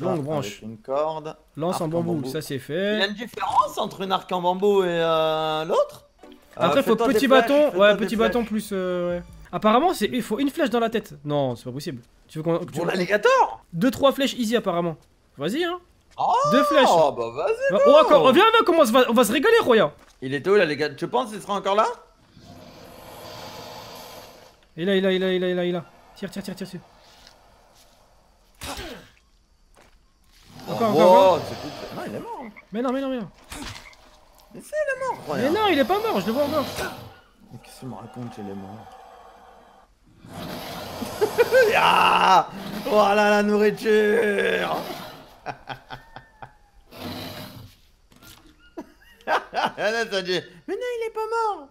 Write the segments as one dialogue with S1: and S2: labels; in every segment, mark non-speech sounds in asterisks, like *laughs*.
S1: Longue branche.
S2: avec Une corde.
S1: Lance en
S2: en
S1: bambou, ça c'est
S2: Il y
S1: fait.
S2: a une différence entre une arc en bambou et euh, l'autre?
S1: Après,
S2: Euh,
S1: faut petit bâton. Ouais, petit bâton plus. euh, ouais. Apparemment, c'est il faut une flèche dans la tête. Non, c'est pas possible. Tu veux qu'on.
S2: Pour l'alligator
S1: Deux, trois flèches easy apparemment. Vas-y, hein.
S2: Oh,
S1: Deux flèches.
S2: Oh bah vas-y
S1: Oh, encore, reviens, viens, comment on va, on va se régaler, Roya.
S2: Il était où l'alligator? Tu penses qu'il sera encore là?
S1: Il est là, il est là, il est là, il est là, là. Tire, tire, tire, tire Encore,
S2: Oh,
S1: encore, encore.
S2: Non, il est mort. hein.
S1: Mais non, mais non, mais non.
S2: Mais c'est, il est mort.
S1: Mais non, il est pas mort, je le vois encore.
S2: Mais qu'est-ce qu'il me raconte, il est mort? *laughs* Ah Voilà la nourriture *laughs* Anas a dit Mais non, il est pas mort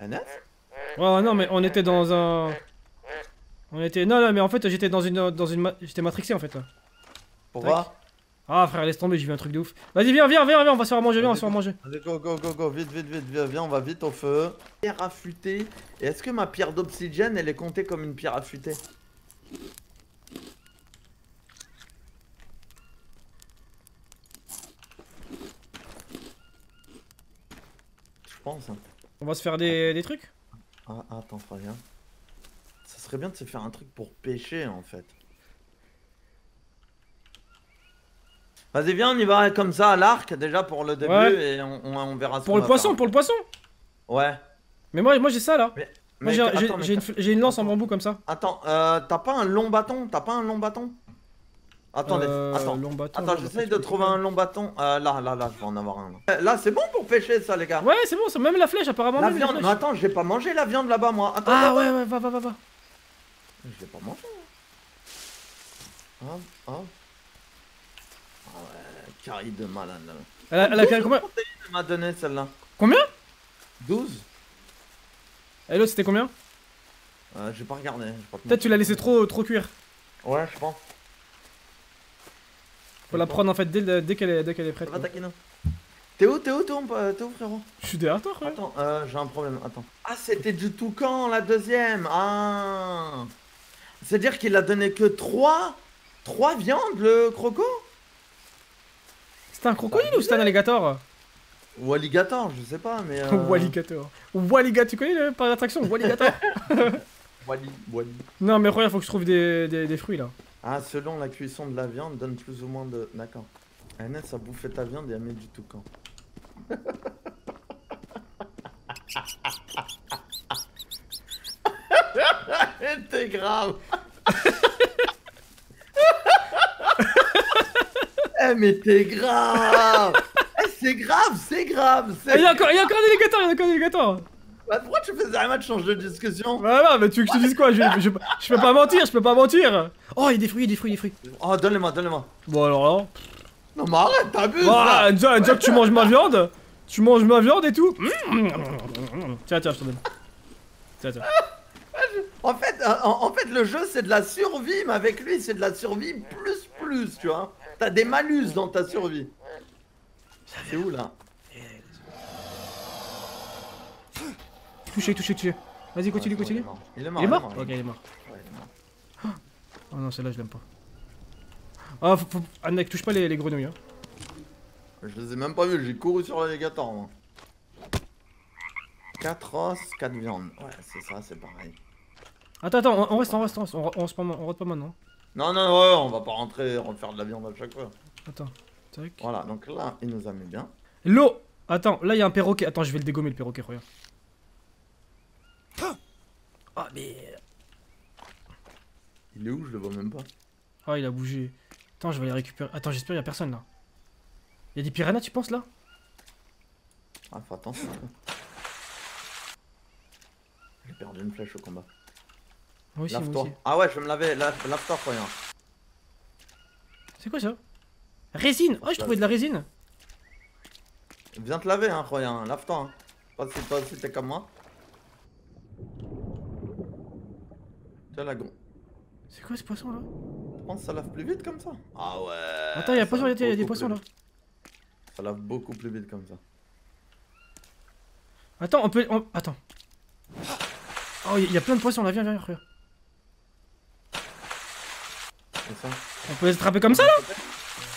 S2: Anas
S1: Oh non, mais on était dans un. On était. Non, non, mais en fait, j'étais dans une. Dans une... J'étais matrixé en fait. là.
S2: Pourquoi
S1: Ah, frère, laisse tomber, j'ai vu un truc de ouf. Vas-y, viens, viens, viens, viens, on va se faire manger, viens, on va se faire manger.
S2: Allez, go, go, go, go, vite, vite, vite, viens, viens, on va vite au feu. Pierre affûtée. Et est-ce que ma pierre d'obsidienne, elle est comptée comme une pierre affûtée? Je pense. hein.
S1: On va se faire des, des trucs?
S2: Ah, attends, regarde. Ça serait bien de se faire un truc pour pêcher, en fait. Vas-y, viens, on y va comme ça à l'arc, déjà pour le début,
S1: Ouais.
S2: et on, on- on verra ce
S1: Pour le
S2: va
S1: poisson,
S2: faire.
S1: pour le poisson
S2: Ouais.
S1: Mais moi, moi j'ai ça là.
S2: Mais,
S1: Moi j'ai j'ai- j'ai une, j'ai lance en bambou comme ça.
S2: Attends, euh, t'as pas un long bâton? T'as pas un long bâton? Attendez,
S1: Euh,
S2: attends.
S1: long bâton,
S2: Attends, j'essaye de trouver un long bâton. Euh, là, là, là, je vais en avoir un. Là, Euh, là c'est bon pour pêcher ça, les gars.
S1: Ouais, c'est bon, c'est même la flèche apparemment.
S2: la
S1: même
S2: viande. Mais attends, j'ai pas mangé la viande là-bas, moi. Attends,
S1: Ah ouais, ouais, va, va, va, va.
S2: Je l'ai pas mangé. Hop, hop. De malade. là.
S1: Elle a, elle a fait combien
S2: elle m'a donné celle-là
S1: Combien
S2: 12
S1: Et l'autre c'était combien
S2: euh, J'ai pas regardé.
S1: Peut-être tu l'as laissé trop, trop cuire.
S2: Ouais, je pense.
S1: Faut la prendre en fait dès, dès qu'elle est, dès qu'elle est prête.
S2: Où, t'es où, t'es où, euh, t'es où, frérot
S1: Je suis derrière toi, frère.
S2: Attends, euh, j'ai un problème, attends. Ah, c'était du toucan, la deuxième Ah C'est-à-dire qu'il a donné que 3 3 viandes, le croco
S1: C'était un crocodile ou c'était un alligator
S2: Ou alligator, je sais pas, mais... Euh...
S1: Ou alligator. Ou alligator, tu connais le par d'attraction Ou alligator *laughs*
S2: Wally, Wally.
S1: Non, mais regarde, faut que je trouve des, des, des fruits là.
S2: Ah, selon la cuisson de la viande, donne plus ou moins de... D'accord. Agnès a bouffé ta viande et a mis du toucan. *laughs* *laughs* T'es grave Eh mais t'es grave *laughs* Eh c'est grave, c'est grave
S1: Il y a encore, il y a encore un alligator, il y a encore un alligator
S2: Bah, Pourquoi tu faisais rien de changer de discussion?
S1: Voilà, mais tu veux que je te dise quoi? Je, je, je peux pas mentir, je peux pas mentir Oh, il y a des fruits, il y a des fruits, il y a des fruits.
S2: Oh donne-les-moi, donne-les-moi
S1: Bon alors là...
S2: Non mais arrête, t'abuses
S1: Ah, déjà, déjà que tu manges ma viande, tu manges ma viande et tout. Tiens, tiens, je te donne. Tiens, tiens. *laughs*
S2: En fait, en, en fait, le jeu c'est de la survie, mais avec lui c'est de la survie plus plus, tu vois. T'as des malus dans ta survie. C'est où là
S1: Touché, touché, touché. Vas-y, continue, continue.
S2: Il est mort.
S1: Il est mort Ok, il est mort.
S2: Ouais, il est mort.
S1: Oh non, celle-là, je l'aime pas. Ah, faut, faut... Ah, mec, touche pas les, les grenouilles. Hein.
S2: Je les ai même pas vus, j'ai couru sur l'alligator moi. 4 os, 4 viandes. Ouais, c'est ça, c'est pareil.
S1: Attends, attends, on, on reste, on reste, on reste, on, on, se pas- on rentre pas maintenant.
S2: Non, non, ouais, on va pas rentrer, refaire de la viande à chaque fois.
S1: Attends. Tac.
S2: Voilà, donc là, il nous a mis bien.
S1: L'eau Attends, là, il y a un perroquet. Attends, je vais le dégommer, le perroquet, regarde. Ah, mais...
S2: Il est où? Je le vois même pas.
S1: Ah, il a bougé. Attends, je vais les récupérer. Attends, j'espère qu'il y a personne, là. Il y a des piranhas, tu penses, là?
S2: Ah, fais attention. J'ai perdu une flèche au combat.
S1: Moi aussi, moi
S2: Lave-toi.
S1: aussi.
S2: Ah ouais, je vais me laver. Lave- Lave-toi, regarde.
S1: C'est quoi, ça? Résine Oh, j'ai trouvé de la résine
S2: Viens te laver, hein, Royan. Lave-toi. Hein. Pas si toi aussi t'es comme moi. Tiens, la gon.
S1: C'est quoi, ce poisson, là?
S2: Je pense que ça lave plus vite comme ça. Ah ouais.
S1: Attends, il y a, poisson, y des poissons, là.
S2: Ça lave beaucoup plus vite comme ça.
S1: Attends, on peut... on- Attends. Oh, il y, a plein de poissons, là. Viens, viens, regarde.
S2: C'est ça.
S1: On peut les attraper comme ça là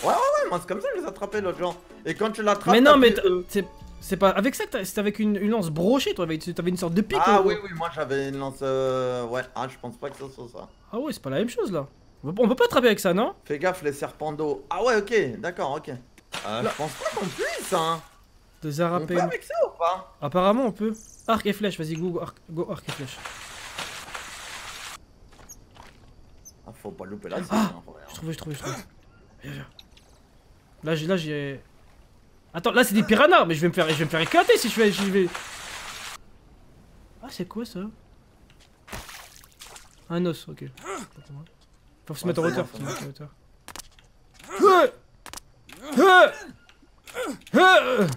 S2: Ouais, ouais, ouais, moi c'est comme ça que je les attrapais l'autre genre. Et quand tu l'attrapes.
S1: Mais non, mais
S2: euh,
S1: c'est pas avec ça c'était avec une, une lance brochée, toi, t'avais une sorte de pic.
S2: Ah
S1: ou-
S2: oui, oui, moi j'avais une lance. euh, Ouais, ah, je pense pas que ça soit ça.
S1: Ah ouais, c'est pas la même chose là. On peut, on peut pas attraper avec ça, non
S2: Fais gaffe, les serpents d'eau. Ah ouais, ok, d'accord, ok. Euh, je pense pas qu'on puisse, hein.
S1: De
S2: On peut avec ça ou pas?
S1: Apparemment, on peut. Arc et flèche, vas-y, go, go, arc, go, arc et flèche.
S2: Ah, faut pas louper
S1: Ah,
S2: hein.
S1: Je trouve, je trouve, je trouve. Viens, viens. Là, j'ai. Là, j'ai. Attends, là, c'est des piranhas, mais je vais me faire, je vais me faire éclater si je vais. J'y vais. Ah, c'est quoi ça? Un os, ok. Faut se mettre en hauteur.
S2: c'est
S1: faut se mettre en hauteur. Ouais. Ouais. Ouais.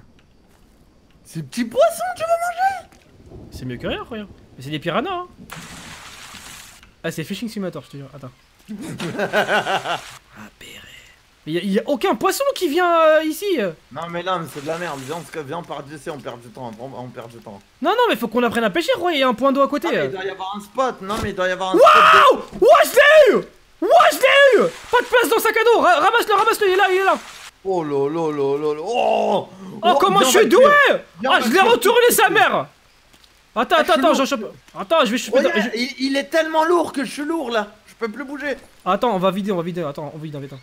S2: Ces petits poissons, tu veux manger
S1: C'est mieux que rien, regarde. Mais c'est des piranhas, hein. Ah, c'est Fishing Simulator, je te jure. Attends. *laughs* Mais y, a- y a aucun poisson qui vient euh, ici. euh.
S2: Non, mais là, c'est de la merde. Viens, on, viens, on part on perd du temps. On, perd du temps.
S1: Non, non, mais faut qu'on apprenne à pêcher, Roy. Il y a un point d'eau à côté.
S2: Ah, mais
S1: euh.
S2: il doit y avoir un spot. Non, mais il doit y avoir un
S1: Waouh
S2: spot.
S1: Ouah, je l'ai eu Ouah, je l'ai eu Pas de place dans le sac à dos. Ramasse-le, ramasse-le. Il est là, il est là.
S2: De... Oh là là là là là. Oh
S1: Oh, comment je suis doué Ah, je l'ai retourné sa mère. Attends,
S2: Ah,
S1: attends, attends, j'en chope. Attends, je vais choper. Je-
S2: il, il est tellement lourd que je suis lourd là. Peux plus bouger.
S1: Attends, on va vider, on va vider. Attends, on vide, on vide. attends.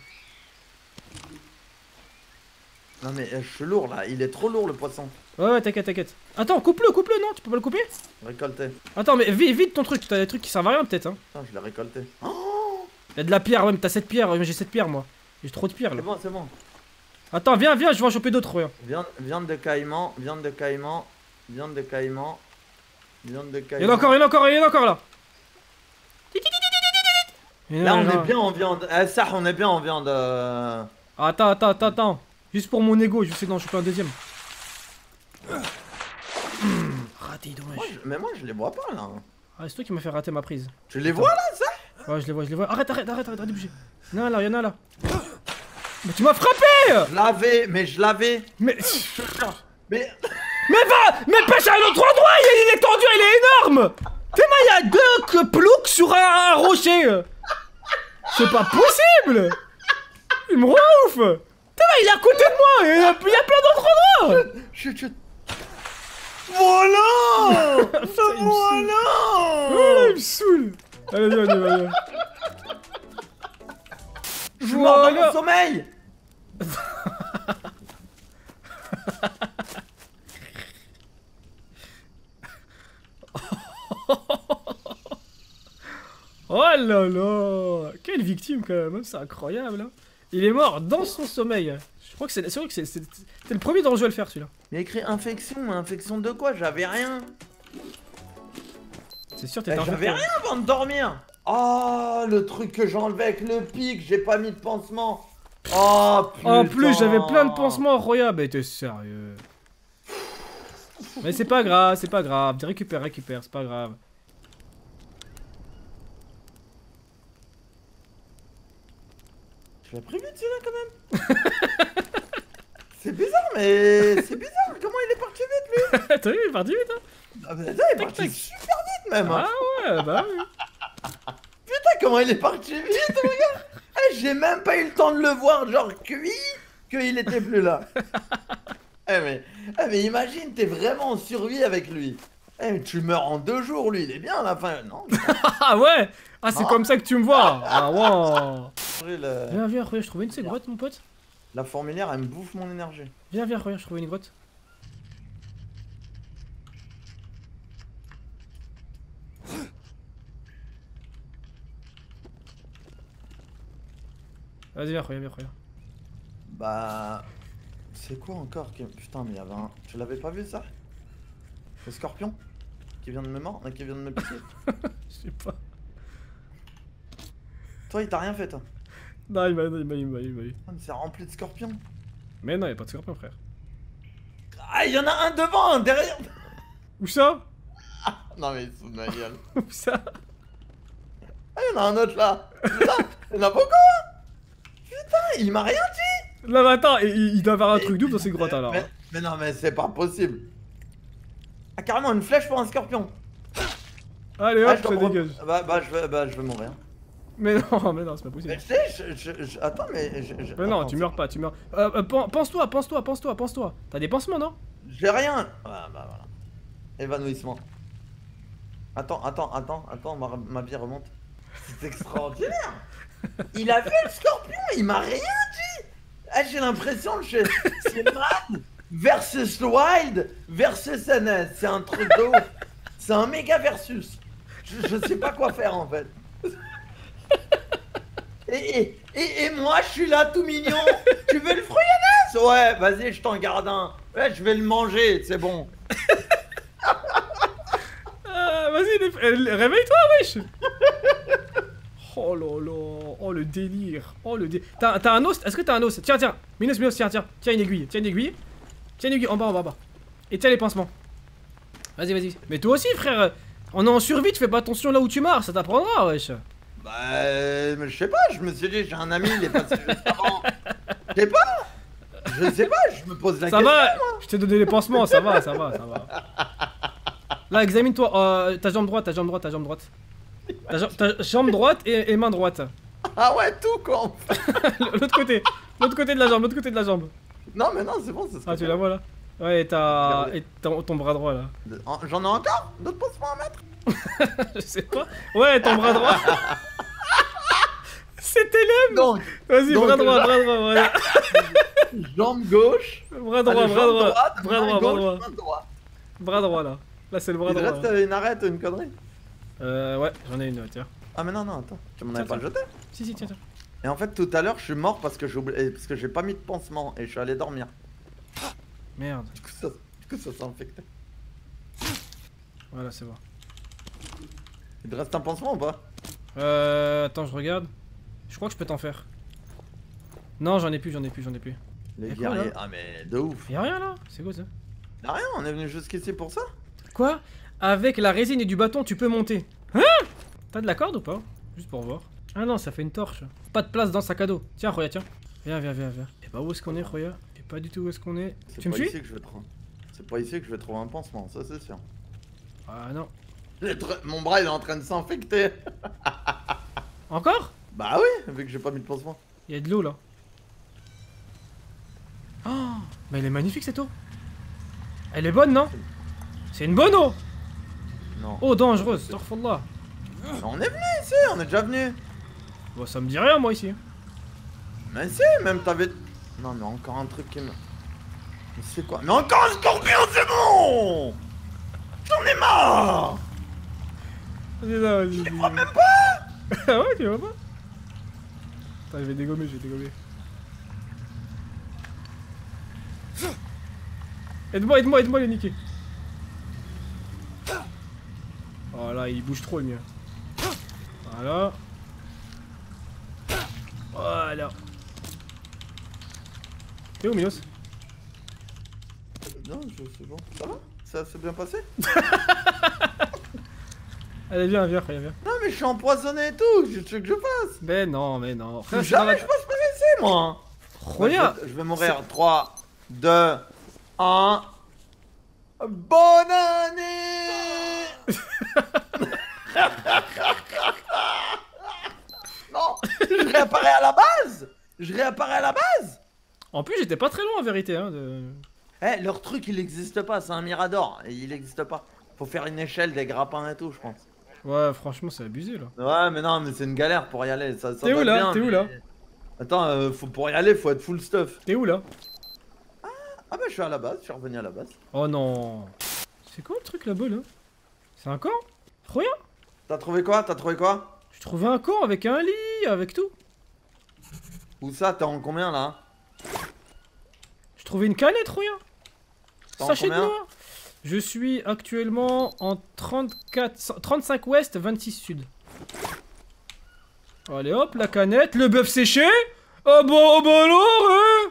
S2: Non, mais euh, je suis lourd là. Il est trop lourd le poisson.
S1: Ouais, ouais, t'inquiète, t'inquiète. Attends, coupe-le, coupe-le, non? Tu peux pas le couper?
S2: Récolté.
S1: Attends, mais vide, vide ton truc. T'as des trucs qui servent à rien, peut-être, hein.
S2: Putain, je l'ai récolté.
S1: Y'a de la pierre, ouais, mais t'as 7 pierres. J'ai 7 pierres, moi. J'ai trop de pierres,
S2: C'est
S1: là.
S2: bon, c'est bon.
S1: Attends, viens, viens, je vais en choper d'autres, regarde.
S2: Viande, viande de caïman, viande de caïman, viande de caïman, viande de caïman.
S1: en a encore, il y en a encore, il y en a encore, là.
S2: Là, on est bien en viande. Eh, ça, on est bien en viande. euh.
S1: Attends, attends, attends, attends. Juste pour mon ego, je vais essayer d'en choper un deuxième. Raté,
S2: Moi,
S1: dommage.
S2: je- Mais moi, je les vois pas là.
S1: Ah, c'est toi qui m'as fait rater ma prise.
S2: Tu les vois là, ça
S1: Ouais, je les vois, je les vois. Arrête, arrête, arrête, arrête, arrête de bouger. A là, il y en a là. Mais tu m'as frappé
S2: Je l'avais, mais je l'avais.
S1: Mais. *coughs*
S2: Mais. *coughs*
S1: Mais va Mais pêche à un autre endroit Il est, il est tendu, il est énorme Tellement il y a deux que- ploucs sur un, un rocher C'est pas possible Il me rend ouf Tellement il est à côté de moi Il y a, il y a plein d'autres endroits
S2: Chut, chut. Voilà *laughs*
S1: il me saoule.
S2: Voilà
S1: Oh, il me saoule Allez, viens, viens, viens.
S2: Je mort dans
S1: Voilà.
S2: mon sommeil *laughs*
S1: Oh là là Quelle victime quand même, hein, c'est incroyable hein. Il est mort dans son sommeil Je crois que c'est vrai que c'est- le premier danger à le faire celui-là.
S2: Il a écrit infection, infection de quoi? J'avais rien.
S1: C'est sûr,
S2: Eh,
S1: t'étais
S2: J'avais rien avant de dormir. Oh, le truc que j'enlevais avec le pic, j'ai pas mis de pansement. Oh, putain.
S1: En plus, j'avais plein de pansements Roya. Mais t'es sérieux Mais c'est pas grave, c'est pas grave. Récupère, récupère, c'est pas grave.
S2: Tu l'as prévu celui-là quand même *laughs* C'est bizarre, mais c'est bizarre. Comment il est parti vite lui *laughs*
S1: T'as vu, il est parti vite, hein
S2: ah, bah, ça, Il est parti super vite même. hein.
S1: Ah ouais, bah oui. *laughs*
S2: Putain, comment il est parti vite, regarde Eh, J'ai même pas eu le temps de le voir, genre cuit, qu'il était plus là. eh, mais, eh, mais imagine, t'es vraiment en survie avec lui. Eh, mais tu meurs en deux jours, lui, il est bien à la fin. Non,
S1: Ah ouais Ah, c'est comme ça que tu me vois Ah wow Viens, viens, regarde, je trouvais une de ces grottes, mon pote.
S2: la fourmilière, elle me bouffe mon énergie.
S1: Viens, viens, regarde, je trouvais une grotte. Vas-y, viens, regarde, viens, regarde.
S2: Bah. C'est quoi encore qui... Putain, mais il y avait un. Tu l'avais pas vu ça? Le scorpion? Qui vient de me mordre, qui vient de me piquer? *laughs*
S1: Je sais pas.
S2: Toi, il t'a rien fait, toi.
S1: Non, il m'a, il m'a, il m'a, il m'a eu.
S2: Ah, C'est rempli de scorpions.
S1: Mais non, y'a pas de scorpion, frère.
S2: Ah, il y en a un devant, un derrière.
S1: Où ça? *laughs*
S2: Non, mais il se fout de ma gueule. *laughs*
S1: Où ça?
S2: Ah, il y en a un autre là. Putain, il y en a beaucoup. hein. Putain, il m'a rien dit.
S1: Non, mais attends, il, il doit avoir un truc double dans ces grottes alors.
S2: Mais, mais non, mais c'est pas possible. Ah, carrément, une flèche pour un scorpion.
S1: Allez
S2: Ah,
S1: hop,
S2: je
S1: ça dégage.
S2: Bah, bah, je vais, bah, je vais mourir.
S1: Mais non, *laughs* mais non, c'est pas possible.
S2: Mais tu sais, je, je- je- Attends, mais. je- je-
S1: Mais non,
S2: attends,
S1: tu meurs pas, tu meurs. Euh, euh, pen- pense-toi, pense-toi, pense-toi, pense-toi. T'as des pansements, non?
S2: J'ai rien. Ah bah voilà. Évanouissement. Attends, attends, attends, attends, ma, ma vie remonte. C'est extraordinaire. *laughs* Il a vu le scorpion, il m'a rien dit. Ah, j'ai l'impression que je- c'est Mad versus Wild versus NS. C'est un truc de ouf. C'est un méga versus. Je, je sais pas quoi faire en fait. Et, et, et, et moi, je suis là tout mignon. *laughs* Tu veux le fruit NS Ouais, vas-y, je t'en garde un. Ouais, je vais le manger, c'est bon. *laughs*
S1: Ah, Vas-y, euh, réveille-toi, wesh *laughs* Oh là là, oh le délire, oh le délire. T'as t'as un os Est-ce que t'as un os? Tiens, tiens, Minos, Minos, tiens, tiens, tiens une aiguille, tiens une aiguille. Tiens une aiguille, en bas, en bas, en bas. Et tiens les pansements. Vas-y, vas-y. Mais toi aussi, frère, on est en survie, tu fais pas attention là où tu marches, ça t'apprendra, wesh.
S2: Bah, euh, mais je sais pas, je me suis dit, j'ai un ami, il est passé juste avant. Je sais pas. Je sais pas, je me pose la
S1: Ça
S2: question.
S1: va Je t'ai donné les pansements, ça va, ça va, ça va. Là, examine-toi, euh, ta jambe droite, ta jambe droite, ta jambe droite. Ta, jambe- ta jambe droite et, et main droite.
S2: Ah ouais, tout quoi. en fait. *laughs*
S1: L'autre côté, l'autre côté de la jambe, l'autre côté de la jambe.
S2: Non, mais non, c'est bon, c'est ce
S1: Ah, tu la vois là? Ouais, et, ta... Et ton, ton bras droit là.
S2: J'en ai encore D'autres pansements à mettre? *laughs*
S1: Je sais pas. Ouais, ton bras droit. *laughs* C'était
S2: Donc,
S1: Vas-y, bras droit, bras droit, voilà. *laughs*
S2: jambe gauche.
S1: Bras droit, bras droit. Bras droit, bras droit. Bras droit là. Là, c'est le bras droit.
S2: euh, une arête ou une connerie
S1: Euh, ouais, j'en ai une, tiens.
S2: Ah, mais non, non, attends, tu m'en avais pas jeté
S1: Si, si, tiens, tiens.
S2: Et en fait, tout à l'heure, je suis mort parce que j'ai oublié- parce que j'ai pas mis de pansement et je suis allé dormir.
S1: Merde.
S2: Du coup, ça, du coup, ça s'est infecté.
S1: Voilà, c'est bon.
S2: Il te reste un pansement ou pas
S1: Euh, attends, je regarde. Je crois que je peux t'en faire. Non, j'en ai plus, j'en ai plus, j'en ai plus.
S2: Les
S1: Et quoi.
S2: Ah, mais de ouf.
S1: Y'a rien là C'est quoi ça
S2: Y'a rien, on est venu jusqu'ici pour ça
S1: Quoi Avec la résine et du bâton, tu peux monter. Hein T'as de la corde ou pas Juste pour voir. Ah non, ça fait une torche. Pas de place dans le sac à dos. Tiens, Roya, tiens. Viens, viens, viens, viens. Et bah où est-ce qu'on est, Roya Et pas du tout où est-ce qu'on est. Tu me
S2: pas
S1: suis
S2: ici que je vais trouver. C'est pas ici que je vais trouver un pansement, ça c'est sûr.
S1: Ah non.
S2: Mon bras il est en train de s'infecter. *laughs*
S1: Encore?
S2: Bah oui, vu que j'ai pas mis de pansement.
S1: Il y a de l'eau là. Oh Bah elle est magnifique cette eau. Elle est bonne, non? C'est une bonne eau
S2: Non.
S1: Oh, dangereuse.
S2: Mais on est venu ici, on est déjà venu.
S1: Bon, ça me dit rien, moi, ici.
S2: Mais si, même t'avais. Non, mais encore un truc qui me. Mais c'est quoi? Mais encore un scorpion, c'est bon J'en ai marre
S1: Vas-y, là, vas-y.
S2: Je crois même pas
S1: Ah ouais, tu vois pas Attends, je vais dégommer, je vais dégommer. Aide-moi, aide-moi, aide-moi, les niquer. Oh là, il bouge trop le mien. Voilà. Voilà. T'es où, Minos
S2: Non, c'est bon. Ça va? Ça s'est bien passé? *laughs*
S1: Allez, viens, viens, viens, viens.
S2: Non, mais je suis empoisonné et tout, je veux que je fasse
S1: Mais non, mais non. Frère,
S2: Jamais je passe par ici, moi
S1: Regarde
S2: Je vais, je vais mourir. 3, 2, 1. Bonne année *laughs* Non Je réapparais à la base Je réapparais à la base
S1: En plus, j'étais pas très loin en vérité. Hein, de...
S2: Eh, leur truc, il n'existe pas, c'est un mirador. Il n'existe pas. Faut faire une échelle, des grappins et tout, je pense.
S1: Ouais, franchement, c'est abusé là.
S2: Ouais, mais non, mais c'est une galère pour y aller. Ça, ça
S1: T'es où, là T'es où, là
S2: Attends, euh, faut, pour y aller, faut être full stuff.
S1: T'es où là
S2: Ah bah je suis à la base, je suis revenu à la base.
S1: Oh non. C'est quoi le truc là-bas là C'est un camp Regarde
S2: T'as trouvé quoi T'as trouvé quoi
S1: J'ai trouvé un camp avec un lit, avec tout.
S2: Où ça T'es en combien là
S1: J'ai trouvé une canette, regarde.
S2: T'es en
S1: Sachet de noix. Je suis actuellement en 34, 35 ouest, 26 sud. Allez hop, la canette, le bœuf séché. Bah, ah bah alors, hein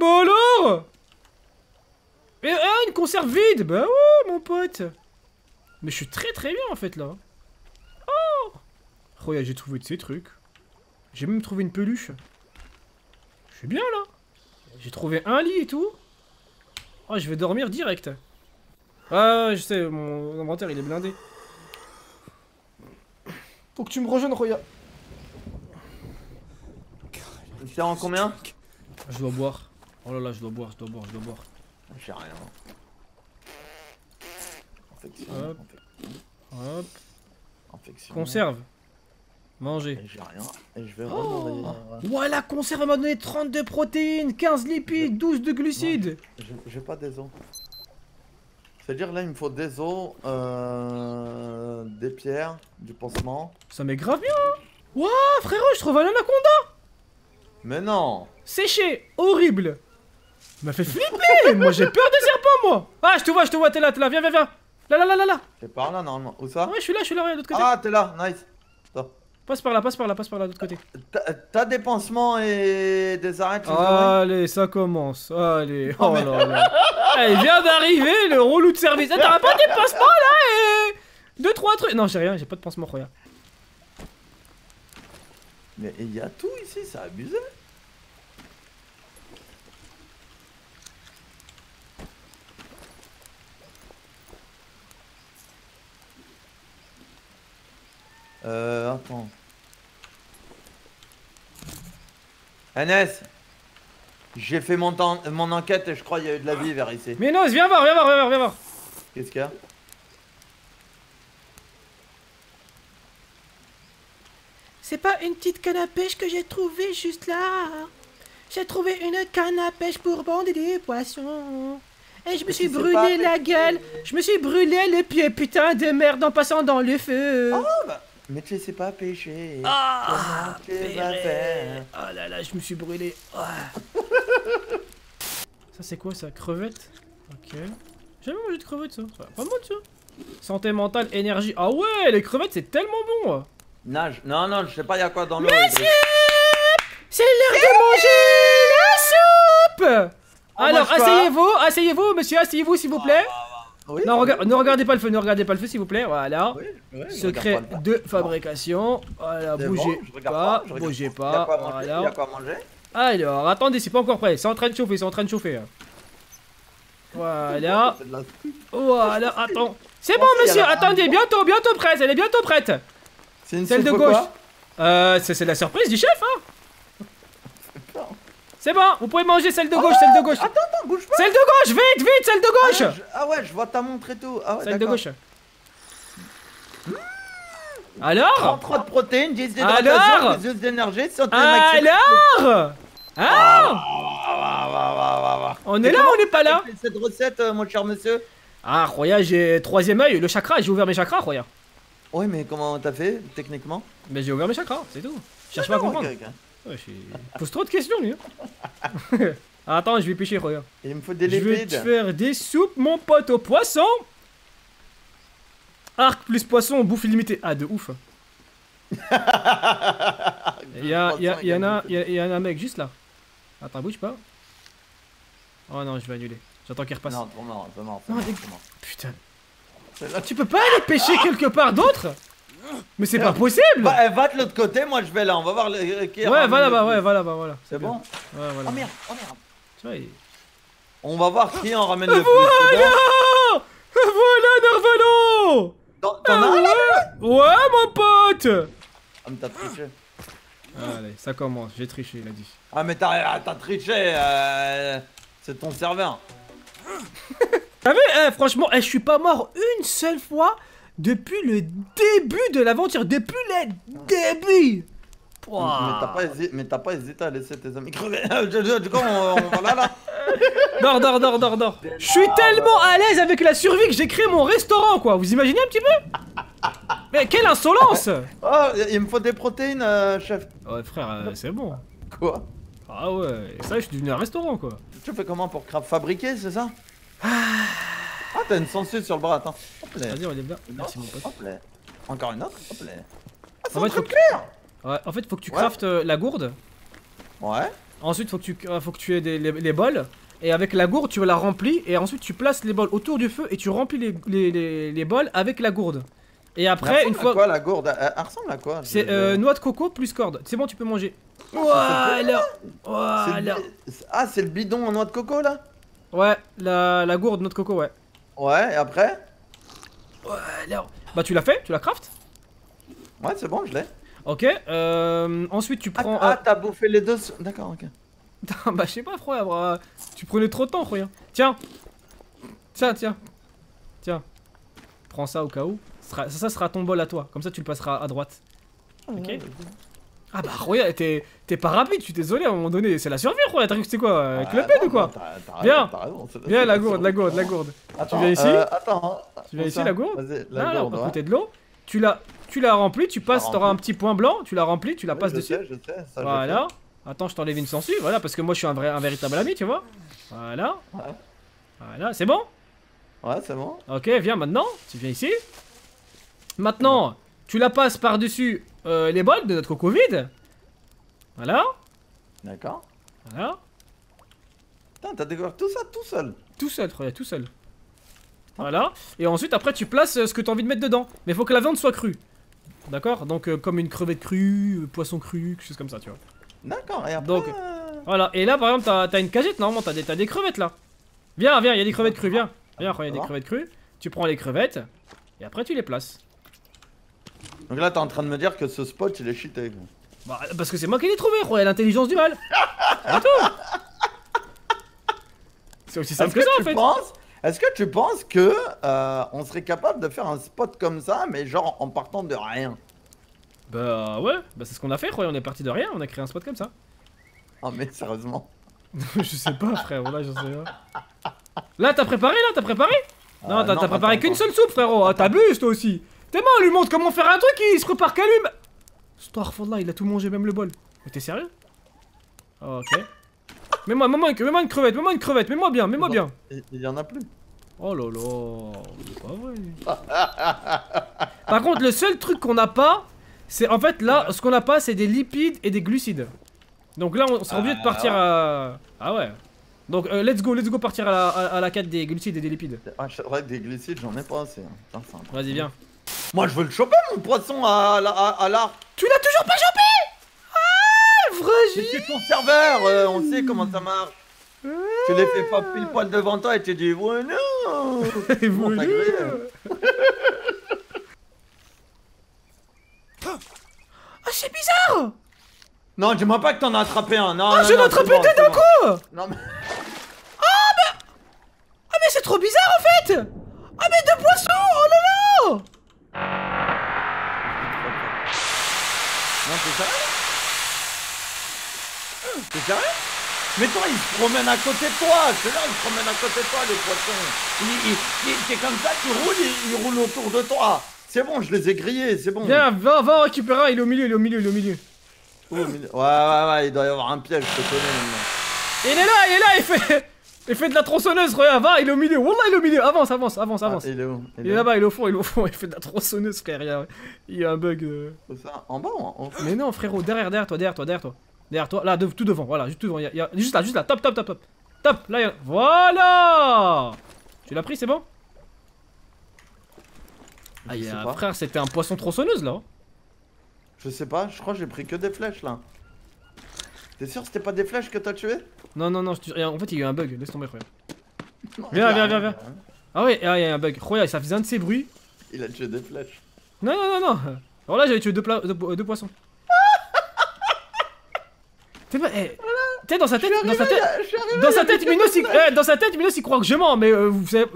S1: alors Et ah, une conserve vide Bah ouais, mon pote Mais je suis très très bien en fait là. Oh Regarde, j'ai trouvé de ces trucs. J'ai même trouvé une peluche. Je suis bien là. J'ai trouvé un lit et tout. Oh, je vais dormir direct. Ah, ouais, je sais, mon inventaire il est blindé. Faut que tu me rejoignes, Roya.
S2: T'es en combien
S1: Je dois boire. Oh là là, je dois boire, je dois boire, je dois boire.
S2: J'ai rien. Infection.
S1: Hop. Hop.
S2: Infection.
S1: Conserve. Manger.
S2: J'ai rien. Et je vais
S1: Oh. Ouais, la conserve m'a donné 32 protéines, 15 lipides, 12 de glucides.
S2: J'ai- J'ai pas des os. C'est-à-dire là, il me faut des os, euh, des pierres, du pansement.
S1: Ça m'est grave bien. hein. Ouah, frérot, je trouve un anaconda.
S2: Mais non
S1: Séché, horrible. Il m'a fait flipper. *laughs* moi, j'ai peur des serpents, moi. Ah, je te vois, je te vois, t'es là, t'es là. Viens, viens, viens. Là, là, là, là, là.
S2: T'es par là normalement. Où ça?
S1: Ouais, je suis là, je suis là, regarde, de l'autre côté.
S2: Ah, t'es là, nice.
S1: Passe par là, passe par là, passe par là, de l'autre côté.
S2: T'as- des pansements et des arêtes
S1: Allez, ça commence. Allez.
S2: Oh,
S1: Oh
S2: mais-
S1: là là. Eh, il vient d'arriver, le relou de service. Eh, T'as pas des pansements là et. Deux, trois trucs. Non, j'ai rien, j'ai pas de pansement, regarde.
S2: Mais il y a tout ici, c'est abusé. Euh, attends. NS J'ai fait mon, temps, mon enquête et je crois qu'il y a eu de la vie vers ici.
S1: Minos, viens voir, viens voir, viens voir, viens voir.
S2: Qu'est-ce qu'il y a?
S1: C'est pas une petite canne à pêche que j'ai trouvée juste là. J'ai trouvé une canne à pêche pour bander des poissons. Et je me
S2: Mais
S1: suis brûlé la gueule. Je me suis brûlé les pieds, putain de merde, en passant dans le feu.
S2: Oh bah, Mais tu sais pas pêcher.
S1: Ah,
S2: Comment tu vas
S1: purée.
S2: faire
S1: Oh là là, je me suis brûlé. Ah. *laughs* ça c'est quoi ça? Crevette? Ok. J'ai jamais mangé de crevettes ça. Pas mal ça. Santé mentale, énergie. Ah ouais, les crevettes c'est tellement bon.
S2: Nage. Non, non, je sais pas, il y a quoi dans l'eau.
S1: Monsieur. C'est l'heure de manger la soupe
S2: On
S1: Alors, asseyez-vous, asseyez-vous, monsieur, asseyez-vous s'il vous plaît.
S2: Oui,
S1: Non, rega- ne regardez pas le feu, ne regardez pas le feu s'il vous plaît, voilà.
S2: Oui, oui, je
S1: Secret
S2: pas
S1: de fabrication, voilà, bougez
S2: bon,
S1: pas,
S2: regarde
S1: bougez
S2: Il y a
S1: pas,
S2: à manger, il y a
S1: voilà.
S2: quoi manger?
S1: Alors, attendez, c'est pas encore prêt, c'est en train de chauffer, c'est en train de chauffer. Voilà,
S2: C'est de la-
S1: voilà, attends. C'est bon monsieur, attendez, bientôt, bientôt prête, elle est bientôt prête.
S2: C'est une
S1: Celle de gauche. Euh, c'est c'est la surprise du chef, hein. C'est bon, vous pouvez manger celle de gauche, celle de gauche.
S2: Attends, attends, bouge pas
S1: Celle de gauche, vite, vite, celle de
S2: ah,
S1: gauche
S2: je- ah ouais, je vois ta montre et tout. Ah ouais,
S1: Celle de gauche. Alors
S2: 33 de protéines, 10
S1: Alors
S2: d'hydratation, 10 d'énergie, santé maximum.
S1: Alors Ah
S2: Ah.
S1: On est là on n'est pas là
S2: Cette recette, euh, mon cher monsieur
S1: Ah, Roya, j'ai troisième œil, le chakra, j'ai ouvert mes chakras, Roya.
S2: Oui, mais comment t'as fait, techniquement
S1: Mais j'ai ouvert mes chakras, c'est tout. Cherche pas à comprendre. Ouais, je suis- Pose trop de questions, lui. hein. *laughs* Attends, je vais pêcher, Roya.
S2: Il me faut des
S1: Je vais te faire des soupes, mon pote, au poisson. Arc plus poisson, bouffe illimitée. Ah, de ouf. *laughs* Il y, a, y, a, y en a, y, a, y en a un mec juste là. Attends, bouge pas. Oh non, je vais annuler. J'attends qu'il repasse.
S2: Non.
S1: Non. Putain.
S2: Là-
S1: Tu peux pas aller pêcher *laughs* quelque part d'autre? Mais c'est pas possible
S2: Va, eh, va de l'autre côté, moi je vais là, on va voir le, euh, qui
S1: Ouais, va là-bas, ouais,
S2: plus.
S1: va là-bas, voilà.
S2: C'est
S1: bien.
S2: bon
S1: Ouais, voilà.
S2: Oh merde, oh merde.
S1: Tu vois, il-
S2: On va voir qui en ramène le plus. c'est bon
S1: Ah Voilà, Narvalo
S2: T'en as un là
S1: Ouais, mon pote
S2: Ah, mais t'as triché.
S1: Allez, ça commence, j'ai triché, il a dit.
S2: Ah, mais t'as ah, t'as triché, euh, c'est ton serveur. *laughs*
S1: T'as vu, eh, franchement, eh, je suis pas mort une seule fois depuis le début de l'aventure, depuis le début Pouah.
S2: Mais t'as pas, hésité à laisser tes amis crever. *laughs* Du coup, on, on va là, là. *laughs*
S1: Dors, dors, dors, dors, dors Je suis tellement à l'aise avec la survie que j'ai créé mon restaurant, quoi Vous imaginez un petit peu? Mais quelle insolence *laughs*
S2: Oh, il me faut des protéines, euh, chef.
S1: Ouais, frère, euh, c'est bon.
S2: Quoi?
S1: Ah ouais, et ça, je suis devenu un restaurant, quoi.
S2: Tu fais comment pour fabriquer, c'est ça? Ah, t'as une sangsue sur le bras, attends.
S1: Vas-y, on est bien. Merci, mon pote.
S2: Hop là. Encore une autre, hop là. Ah, c'est
S1: En
S2: en
S1: fait, faut
S2: de cuire
S1: Ouais, en fait, faut que tu craftes euh, la gourde.
S2: Ouais.
S1: Ensuite, faut que tu, euh, faut que tu aies des, les, les bols. Et avec la gourde, tu la remplis. Et ensuite, tu places les bols autour du feu et tu remplis les, les, les, les bols avec la gourde. Et après, une
S2: à
S1: fois.
S2: quoi la gourde? Elle, ressemble à quoi?
S1: C'est euh, noix de coco plus corde. C'est bon, tu peux manger.
S2: c'est
S1: Voilà.
S2: C'est
S1: Voilà.
S2: Ah, c'est le bidon en noix de coco là?
S1: Ouais, la, la gourde, noix de coco, ouais.
S2: Ouais, et après?
S1: Voilà. Bah, tu l'as fait Tu la craftes
S2: Ouais, c'est bon, je l'ai.
S1: Ok, euh, ensuite tu
S2: Ah,
S1: prends...
S2: ah,
S1: euh,
S2: t'as bouffé les deux. D'accord, ok.
S1: Putain, *laughs* bah je sais pas, frère, bah, tu prenais trop de temps, frère. Tiens, tiens, tiens, tiens. Prends ça au cas où. Ça, ça sera ton bol à toi. Comme ça, tu le passeras à droite. Ok. Ah bah, Roya, t'es pas rapide, je suis désolé, à un moment donné, c'est la survie, Roya. T'as cru que c'était quoi euh,
S2: Ah,
S1: ou quoi Viens.
S2: raison,
S1: Viens, la gourde, la gourde, la gourde.
S2: Attends,
S1: viens ici
S2: euh, Attends.
S1: Tu viens ici, la gourde
S2: Vas-y, la gourde, ouais.
S1: côté de l'eau. Tu l'as tu l'as rempli, tu passes, t'auras un petit point blanc, tu l'as rempli, tu la
S2: Oui,
S1: passes
S2: je
S1: dessus.
S2: sais, je sais, ça, je
S1: Voilà. Attends, je t'enlève une censure, voilà, parce que moi je suis un, vrai, un véritable ami, tu vois. Voilà.
S2: Ouais.
S1: Voilà, c'est bon?
S2: Ouais, c'est bon.
S1: Ok, viens maintenant, tu viens ici. Maintenant, tu la passes par-dessus euh, les bols de notre coco vide. Voilà,
S2: D'accord.
S1: voilà.
S2: Putain, t'as découvert tout ça tout seul.
S1: Tout seul, frère, tout seul. Voilà. Et ensuite, après, tu places euh, ce que tu as envie de mettre dedans. Mais il faut que la viande soit crue. D'accord? Donc, euh, comme une crevette crue, euh, poisson cru, quelque chose comme ça, tu vois.
S2: D'accord, et après.
S1: Donc- Voilà. Et là, par exemple, t'as as une cagette, normalement, t'as des, t'as des crevettes là. Viens, viens, il y a des crevettes crues, viens. Viens, il y a des crevettes crues. Tu prends les crevettes. Et après, tu les places.
S2: Donc là, t'es en train de me dire que ce spot, il est cheaté.
S1: Bah, parce que c'est moi qui l'ai trouvé, Royal l'intelligence du mal. *laughs* C'est tout. C'est aussi simple que
S2: que,
S1: ça, en
S2: tu
S1: fait.
S2: penses Est-ce que tu penses que euh, on serait capable de faire un spot comme ça, mais genre en partant de rien?
S1: Bah, ouais. Bah, c'est ce qu'on a fait, Royal. On est parti de rien. On a créé un spot comme ça.
S2: Oh mais sérieusement. *laughs*
S1: je sais pas, frère, là, j'en sais pas. Là, t'as préparé, là, t'as préparé? Non,
S2: Euh,
S1: t'as t'as préparé qu'une seule soupe, frérot. Ah, t'abuses, toi aussi. T'es mort, on lui montre comment faire un truc, il se prépare qu'à lui. là, il a tout mangé, même le bol. Mais t'es sérieux? Ok. Mets-moi mets-moi une, crevette, mets-moi une crevette, mets-moi bien, mets-moi bien.
S2: Il, il y en a plus.
S1: Oh là là, c'est pas vrai. *laughs* Par contre, le seul truc qu'on n'a pas, c'est en fait là, ce qu'on n'a pas, c'est des lipides et des glucides. Donc là, on sera obligé de
S2: Ah,
S1: partir à. Ah ouais. Donc euh, let's go, let's go partir à la, à, à la quête des glucides et des lipides.
S2: Ah, que des glucides, j'en ai pas assez. hein.
S1: Vas-y, viens.
S2: Moi, je veux le choper, mon poisson à, la- à, à l'arc.
S1: Tu l'as toujours pas chopé Ah,
S2: Mais
S1: fragile
S2: c'est ton serveur, euh, on sait comment ça marche. Tu les fais pas pile poil devant toi et tu dis ouais non. *laughs* T'as grillé, hein. *laughs*
S1: Ah, c'est bizarre
S2: Non, dis-moi pas que t'en as attrapé un. Non,
S1: Ah,
S2: non,
S1: j'en ai
S2: non,
S1: attrapé deux d'un coup
S2: Non *laughs* mais
S1: Ah, mais c'est trop bizarre en fait Ah, mais deux poissons Oh là là
S2: t'es sérieux T'es sérieux Mais toi, il se promène à côté de toi. C'est là, il se promène à côté de toi, les poissons. Il, il, il- c'est comme ça, tu roules, il, il roule autour de toi. C'est bon, je les ai grillés, c'est bon.
S1: Viens, va, va récupérer il est au milieu, il est au milieu, il est au milieu.
S2: Oh, mais- Ouais, ouais, ouais, il doit y avoir un piège, je te connais maintenant.
S1: Il est là, il est là, il fait. Il fait de la tronçonneuse, regarde, va, il est au milieu. Wallah, il est au milieu. Avance, avance, avance, avance.
S2: Ah, il est où?
S1: Il est là-bas, il est au fond, il est au fond, il fait de la tronçonneuse, frère. Il y a, il y a un bug. euh.
S2: Ça En bas ou en
S1: Mais non, frérot, derrière, derrière toi, derrière toi, derrière toi. Derrière toi, là, de- tout devant, voilà, juste devant. il y a- il y a- juste là, juste là, top, top, top, top. Top, là, il y a- voilà Tu l'as pris, c'est bon? Ah, il y a- frère, c'était un poisson tronçonneuse là.
S2: Je sais pas, je crois que j'ai pris que des flèches là. T'es sûr que c'était pas des flèches que t'as tué
S1: Non, non, non, je te- en fait, il y a eu un bug, laisse tomber, frère. *laughs* Viens, viens, viens, viens. Ah ouais, ah, il y a un bug. Roya, ça faisait un de ces bruits.
S2: Il a tué des flèches.
S1: Non, non, non, non. Alors là, j'avais tué deux, pla- deux, po- deux poissons. *laughs* T'es pas. Eh, t'es dans sa tête, dans sa tête,
S2: arrivé,
S1: dans sa tête, Minos, il, eh, dans sa tête, Minos, il croit que je mens, mais euh, vous savez,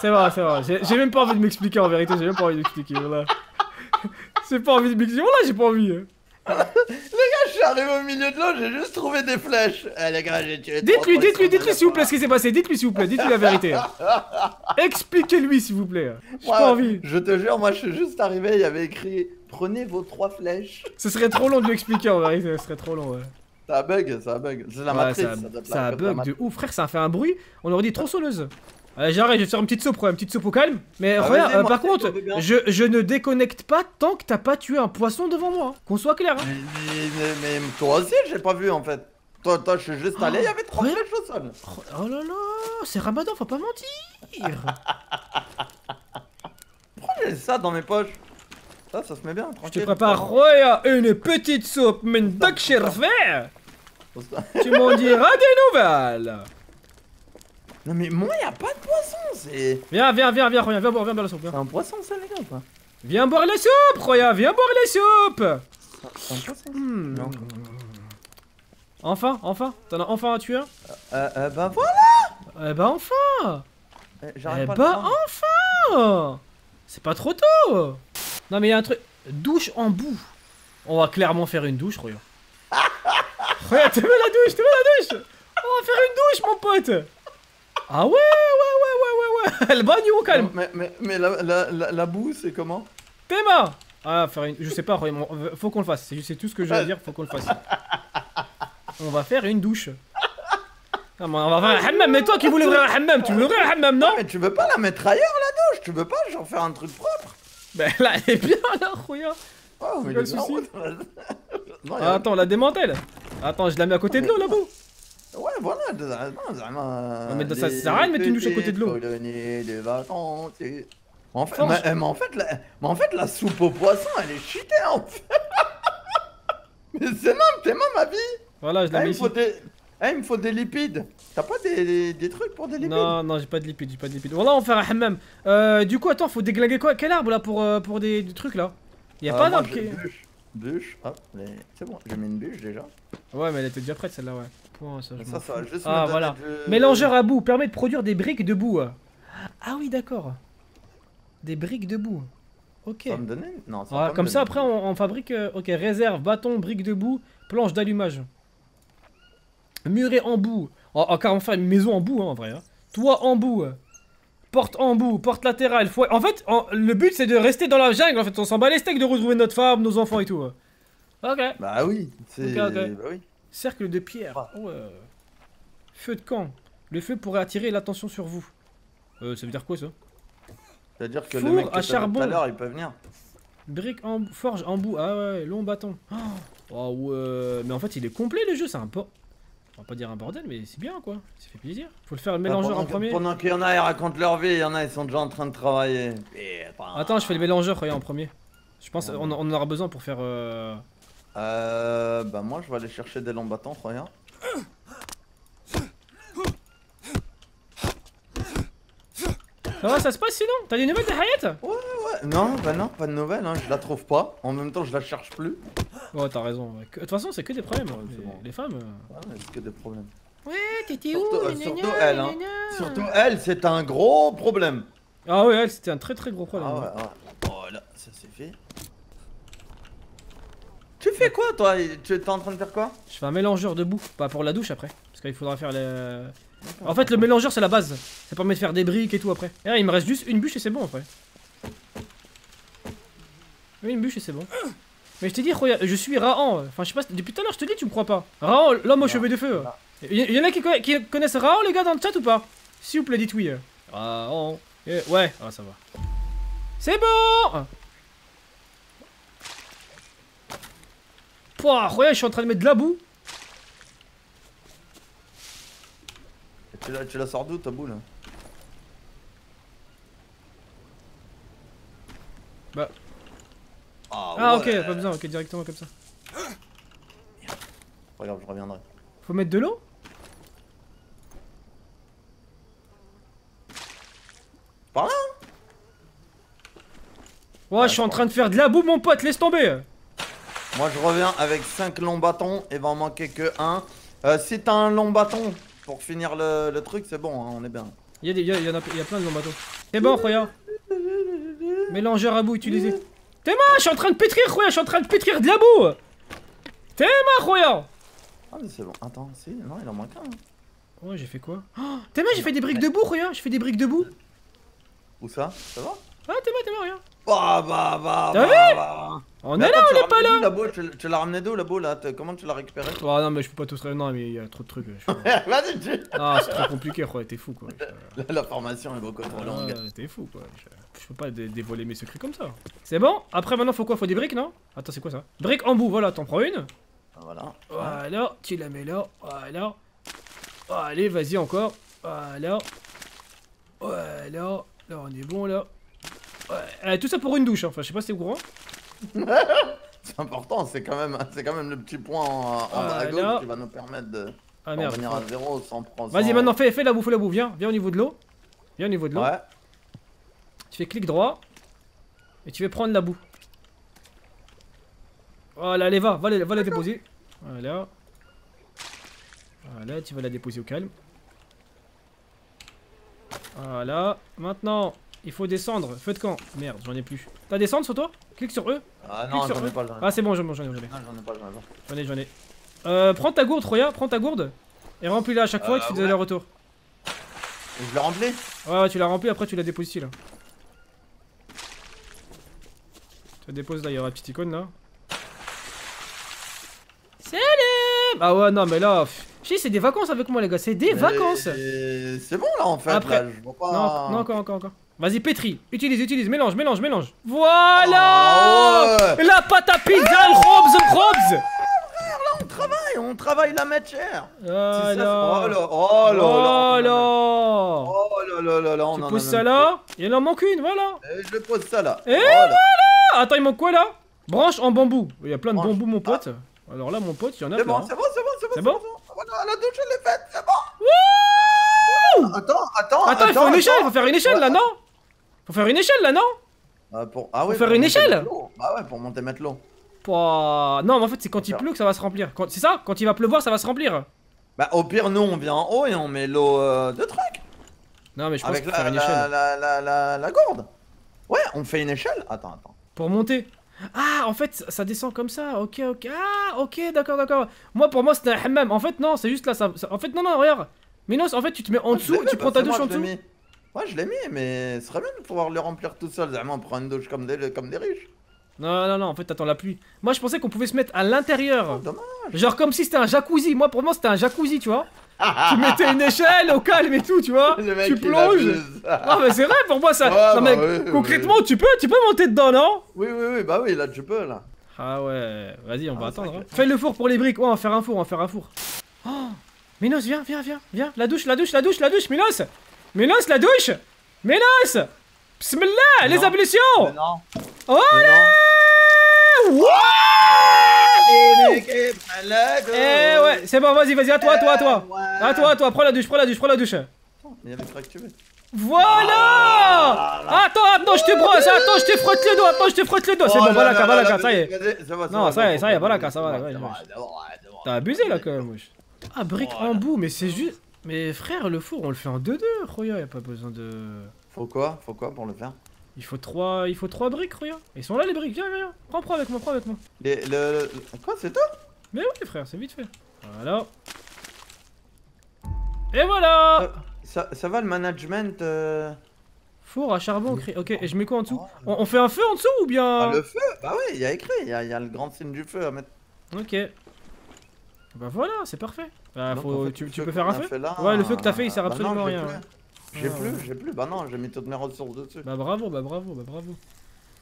S1: c'est vrai, c'est vrai. J'ai- J'ai même pas envie de m'expliquer en vérité, j'ai même pas envie d'expliquer, *laughs* voilà. J'ai pas envie de m'expliquer, voilà, j'ai pas envie. Hein.
S2: Je suis arrivé au milieu de l'eau, j'ai juste trouvé des flèches. Eh les gars, j'ai tué
S1: Dites-lui, dites-lui, dites-lui s'il vous plaît ce qui s'est passé, dites-lui s'il vous plaît, dites-lui la vérité. *laughs* Expliquez-lui s'il vous plaît. J'ai
S2: Ouais,
S1: pas envie.
S2: Je te jure, moi je suis juste arrivé, il y avait écrit Prenez vos trois flèches.
S1: Ce serait trop long de lui expliquer en vérité, ce serait trop long, ouais.
S2: Ça bug, ça bug. C'est la
S1: Ouais,
S2: matrice.
S1: ça,
S2: ça
S1: ça bug de ouf, frère, ça a fait un bruit. On aurait dit tronçonneuse. J'arrête, je vais faire une petite soupe, une petite soupe au calme. Mais
S2: Ah,
S1: regarde, euh, par contre,
S2: je
S1: je, ne déconnecte pas tant que t'as pas tué un poisson devant moi. hein. Qu'on soit clair. Hein.
S2: Mais, mais- mais toi aussi, j'ai pas vu en fait. Toi, toi, je suis juste allé, il y avait trois flèches au sol.
S1: Oh, oh là là, c'est Ramadan, faut pas mentir. *laughs*
S2: Pourquoi j'ai ça dans mes poches? Ça, ça se met bien,
S1: je te
S2: tranquille.
S1: prépare Roya, une petite soupe, mendak sherfer. Tu m'en diras des nouvelles.
S2: Non mais moi, y a pas de poisson, c'est...
S1: Viens, viens, viens, viens, Roya, viens boire, viens boire la soupe. Viens,
S2: C'est un poisson, ça, les gars, ou pas
S1: Viens boire la soupe, Roya, viens boire la soupe.
S2: Sympa, ça.
S1: Hmm.
S2: Non.
S1: Enfin, enfin T'en as enfin un? Tueur
S2: Euh, euh, bah voilà
S1: Eh ben enfin
S2: Euh,
S1: Eh
S2: pas prendre.
S1: enfin C'est pas trop tôt Non mais il y a un truc... Douche en boue. On va clairement faire une douche, regarde. *laughs* regarde, te mets la douche, te mets la douche On va faire une douche, mon pote Ah ouais, ouais, ouais, ouais, ouais, ouais. Le bagne au calme
S2: Mais, mais, mais la, la, la, la boue, c'est comment?
S1: Théma. Ah, faire une... Je sais pas, faut qu'on le fasse. C'est tout ce que je veux dire, faut qu'on le fasse. *laughs* On va faire une douche. Non, mais on va faire un hammam, mais toi qui voulais ouvrir un hammam, tu veux ouvrir un hammam, non?
S2: Mais tu veux pas la mettre ailleurs, la douche. Tu veux pas genre faire un truc propre.
S1: Ben là, elle est bien là, regarde
S2: Oh, mais est
S1: souci. *laughs* Attends, on la démantèle. Attends, je la mets à côté de l'eau là-bas
S2: Ouais, voilà, non,
S1: mais ça sert à rien de mettre une douche à côté de l'eau.
S2: En fait, mais, mais en fait, la, mais en fait, la soupe au poisson, elle est cheatée en fait. *laughs* mais c'est même, t'es même ma vie.
S1: Voilà, je la
S2: Eh,
S1: mets
S2: il, me
S1: ici.
S2: faut des... il me faut des lipides. T'as pas des, des, des trucs pour des lipides?
S1: Non, non, j'ai pas de lipides, j'ai pas de lipides. Voilà, on va faire un hammam. Euh, du coup, attends, faut déglinguer quoi Quel arbre là pour, euh, pour des, des trucs là? Y'a
S2: Euh,
S1: pas d'arbre qui.
S2: Bûche, bûche, hop, les- c'est bon, j'ai mis une bûche déjà.
S1: Ouais, mais elle était déjà prête celle-là, ouais. Point, ça, je
S2: Mais ça, ça juste
S1: Ah, voilà. Mélangeur à boue permet de produire des briques de boue. Ah oui, d'accord. Des briques de boue. Ok.
S2: Ça va me donner Non, ça va
S1: Ah,
S2: me
S1: comme ça,
S2: donner.
S1: après, on, on fabrique. euh, ok, réserve, bâton, briques de boue, planche d'allumage. Muret en boue. Oh, encore, on va faire une maison en boue, hein, en vrai. hein. Toit en boue. Porte en boue, porte latérale. Fouet. En fait, en- le but, c'est de rester dans la jungle. En fait, on s'en bat les steaks de retrouver notre femme, nos enfants et tout. ouais. Ok.
S2: Bah oui, c'est.
S1: Ok, ok.
S2: Bah oui.
S1: Cercle de pierre. Ouais. Feu de camp. Le feu pourrait attirer l'attention sur vous. Euh, ça veut dire quoi ça?
S2: C'est-à-dire que
S1: Four
S2: le mec
S1: à charbon.
S2: tout à l'heure, il peut venir.
S1: Brique en forge en bout. Ah ouais, long bâton. Oh ouais, mais en fait, il est complet le jeu, c'est un peu. On va pas dire un bordel, mais c'est bien quoi. Ça fait plaisir. Faut le faire le mélangeur
S2: pendant
S1: en
S2: que-
S1: premier.
S2: Pendant qu'il y en a, ils racontent leur vie, il y en a, ils sont déjà en train de travailler. Putain.
S1: Attends, je fais le mélangeur en premier. Je pense
S2: Ouais.
S1: on, on en aura besoin pour faire. Euh...
S2: Euh. Bah, moi, je vais aller chercher des bâtons, regarde.
S1: Va, ça se passe sinon? T'as des nouvelles de Hayat
S2: Ouais, non, bah non, pas de nouvelles, hein, je la trouve pas. En même temps, je la cherche plus.
S1: Ouais, t'as raison. ouais. De toute façon, c'est que des problèmes. hein. les,
S2: bon.
S1: les femmes. euh.
S2: Ouais, c'est que des problèmes.
S1: Ouais, t'étais
S2: Surtout- euh, surtout elle, hein. Surtout elle, c'est un gros problème.
S1: Ah ouais, elle, c'était un très très gros problème.
S2: Ah ouais, ouais. Voilà, ça c'est fait. Tu fais quoi, toi? Tu es en train de faire quoi?
S1: Je fais un mélangeur de boue, pas pour la douche après. Parce qu'il faudra faire les. En fait, le mélangeur c'est la base. Ça permet de faire des briques et tout après. Et là, il me reste juste une bûche et c'est bon après. Oui, une bûche et c'est bon. Mais je t'ai dit, Roya, je suis Rahan. Enfin, je sais pas, depuis tout à l'heure, je te dis, tu me crois pas. Rahan, l'homme aux
S2: Non,
S1: cheveux de feu. Il y, en a qui, conna- qui connaissent Rahan, les gars, dans le chat ou pas? S'il vous plaît, dites oui. Rahan. Eh, ouais, ah, ça va. C'est bon Pouah, Roya, je suis en train de mettre de la boue.
S2: Tu, la, tu la sors d'où ta boule?
S1: Bah.
S2: Ah,
S1: Ah ok, pas besoin, ok, directement comme ça.
S2: Regarde, je reviendrai.
S1: Faut mettre de l'eau?
S2: Par là?
S1: Ouais, je suis en train de faire de la boue, mon pote, laisse tomber
S2: Moi je reviens avec 5 longs bâtons et va en manquer que un. Euh, si t'as un long bâton pour finir le, le truc, c'est bon, hein, on est bien.
S1: Il y, a des- y, a- y en a, il y a plein de longs bateaux. C'est bon, Roya Mélangeur à boue utilisé. Théma, je suis en train de pétrir, Roya, je suis en train de pétrir de la boue Théma, Roya
S2: Ah mais c'est bon. Attends, si, non, il en manque un. hein.
S1: Ouais, j'ai fait quoi? Oh, Théma, j'ai fait des briques de boue, Roya, je fais des briques de boue.
S2: Où ça? Ça va?
S1: Ah, Théma, Théma, regarde.
S2: Bah bah bah
S1: T'as
S2: bah,
S1: vu
S2: bah.
S1: On
S2: Mais
S1: est là, on est pas là
S2: Tu tu l'as ramené d'où la boule là Comment tu l'as récupéré?
S1: Oh non, mais je peux pas tous rêver, non, mais il y a trop de trucs. *laughs*
S2: Vas-y, tu...
S1: Ah, c'est trop compliqué, Roya, t'es fou, quoi. *laughs*
S2: La, formation est beaucoup trop longue.
S1: Ah, t'es fou quoi. Je, peux pas dé- dévoiler mes secrets comme ça. C'est bon? Après maintenant faut quoi? Faut des briques non? Attends c'est quoi ça? Briques en bout, voilà, t'en prends une.
S2: Ah, Voilà.
S1: Voilà, tu la mets là, voilà. Allez, vas-y encore. Voilà. Voilà. Là on est bon là. Euh, tout ça pour une douche, hein. enfin je sais pas si t'es au courant. *laughs*
S2: C'est important, c'est quand même, c'est quand même le petit point en, en bas à
S1: Voilà.
S2: gauche qui va nous permettre de
S1: Ah merde.
S2: revenir à zéro sans prendre.
S1: Vas-y maintenant fais, fais la boue, fais la boue, viens, viens au niveau de l'eau. Viens au niveau de l'eau.
S2: Ouais.
S1: Tu fais clic droit. Et tu vas prendre la boue. Voilà, allez, va, va, la- va la déposer. Voilà. Voilà, tu vas la déposer au calme. Voilà. Maintenant, il faut descendre. Feu de camp. Merde, j'en ai plus. T'as descendre sur toi? Clique sur eux.
S2: Ah non, j'en ai pas,
S1: Ah, c'est bon, j'en ai, j'en ai.
S2: Non, j'en ai pas, j'en ai.
S1: J'en ai, j'en ai. Euh, prends ta gourde, Roya, prends ta gourde. Et remplis-la à chaque fois et tu
S2: Euh,
S1: fais des.
S2: Et je l'ai rempli?
S1: Ouais, ouais, tu l'as rempli, après tu la déposes ici là. Tu la déposes là, il y aura la petite icône là. Salut Ah ouais, non, mais là, sais, c'est des vacances avec moi, les gars, c'est des vacances
S2: C'est bon là en fait,
S1: Après-
S2: là, je vois pas.
S1: Non, non, encore, encore, encore. Vas-y, pétris, utilise, utilise, mélange, mélange, mélange. Voilà
S2: Ah ouais.
S1: La pâte à pizza, le robs, le robs
S2: on travaille, on travaille la matière. Ça, c'est-
S1: Voilà
S2: Oh là, oh là là.
S1: Oh là
S2: Oh là là là là, on
S1: Tu poses ça là, il en manque une, voilà
S2: Et je pose ça là.
S1: Et
S2: Voilà.
S1: Ah, Attends, il manque quoi là? Branche en bambou. Il y a plein de
S2: Branche.
S1: bambous, mon pote. Alors là, mon pote, il y en a
S2: C'est
S1: plein.
S2: bon,
S1: hein.
S2: c'est bon, c'est bon, c'est bon?
S1: C'est bon
S2: Voilà, la douche elle est faite, c'est bon. Attends, attends,
S1: Attends, il faut une échelle, il faut faire une échelle là, non? Faut faire une échelle là, non
S2: Euh, pour... Ah ouais,
S1: faire
S2: pour
S1: une échelle.
S2: Bah ouais, pour monter mettre l'eau.
S1: Pouah, Non, mais en fait, c'est quand il
S2: Faire.
S1: pleut que ça va se remplir. Quand- C'est ça Quand il va pleuvoir, ça va se remplir.
S2: Bah au pire, nous on vient en haut et on met l'eau euh, de truc.
S1: Non, mais je pense
S2: Avec
S1: faut
S2: la,
S1: faire une
S2: la,
S1: échelle.
S2: la, la, la, la gourde. Ouais, on fait une échelle. Attends, attends.
S1: Pour monter. Ah, en fait, ça descend comme ça. Ok, ok. Ah, ok, d'accord, d'accord. Moi, pour moi, c'était un hammam. En fait, non, c'est juste là. Ça... ça- En fait, non, non, regarde. Minos, en fait, tu te mets en
S2: Ah,
S1: dessous
S2: mis,
S1: tu
S2: bah,
S1: prends ta
S2: c'est
S1: douche
S2: moi,
S1: en dessous.
S2: Ouais, je l'ai mis, mais ce serait bien de pouvoir le remplir tout seul. Vraiment, on prend une douche comme des, comme des riches.
S1: Non, non, non, en fait, t'attends la pluie. Moi, je pensais qu'on pouvait se mettre à l'intérieur.
S2: Oh, dommage.
S1: Genre comme si c'était un jacuzzi. Moi, pour moi, c'était un jacuzzi, tu vois. tu mettais une échelle au calme et tout, tu vois. *laughs* Tu plonges. Non, mais c'est vrai, pour moi, ça.
S2: Ouais,
S1: non, mais
S2: bah oui,
S1: concrètement, tu peux, tu peux monter dedans, non?
S2: Oui, oui, oui, bah oui, là tu peux là.
S1: Ah ouais, vas-y, on va
S2: Ah,
S1: attendre. hein. Fais le four pour les briques. Ouais, on va faire un four, on va faire un four. Oh Minos, viens, viens, viens, viens. La douche, la douche, la douche, la douche, Minos Minos, la douche Minos Bismillah, les
S2: Non.
S1: ablutions
S2: Mais non.
S1: Oh. Eh ouais, c'est bon, vas-y, vas-y, à toi, à toi, à toi.
S2: Ouais.
S1: À toi, à toi, prends la douche, prends la douche, prends la douche.
S2: Mais il y avait fracturé.
S1: Voilà Attends, attends, je te brosse, attends, je te frotte le dos, attends, je te frotte le dos. C'est
S2: Oh
S1: bon,
S2: là
S1: voilà,
S2: là
S1: voilà,
S2: là,
S1: ça y est. Non, ça y est, ça y est, voilà, ça va, T'as abusé là quand même, wesh. Ah, brique en bout, mais c'est juste. Mais frère, le four, on le fait en 2-2, Roya, y a pas besoin de.
S2: Faut quoi Faut quoi pour le faire?
S1: Il faut 3 il faut trois briques, Roya. Ils sont là les briques, viens, viens, viens. Prends, prends avec moi, prends avec moi.
S2: Les- le, le- Quoi, c'est tout
S1: Mais oui, frère, c'est vite fait. Voilà. Et voilà
S2: ça, ça va le management euh...
S1: Four à charbon, cri- ok, et je mets quoi en dessous? On, on fait un feu en dessous ou bien?
S2: ah, Le feu? Bah oui, il y a écrit, il y a, il y a le grand signe du feu à mettre.
S1: Ok. Bah voilà, c'est parfait. Bah,
S2: Donc,
S1: faut...
S2: en fait,
S1: tu, peux faire un feu
S2: là,
S1: Ouais, le feu que t'as fait, il sert
S2: bah non,
S1: absolument à
S2: j'ai
S1: rien.
S2: J'ai
S1: Ah,
S2: plus, j'ai plus. Bah non, j'ai mis toutes mes ressources dessus.
S1: Bah bravo, bah bravo, bah bravo.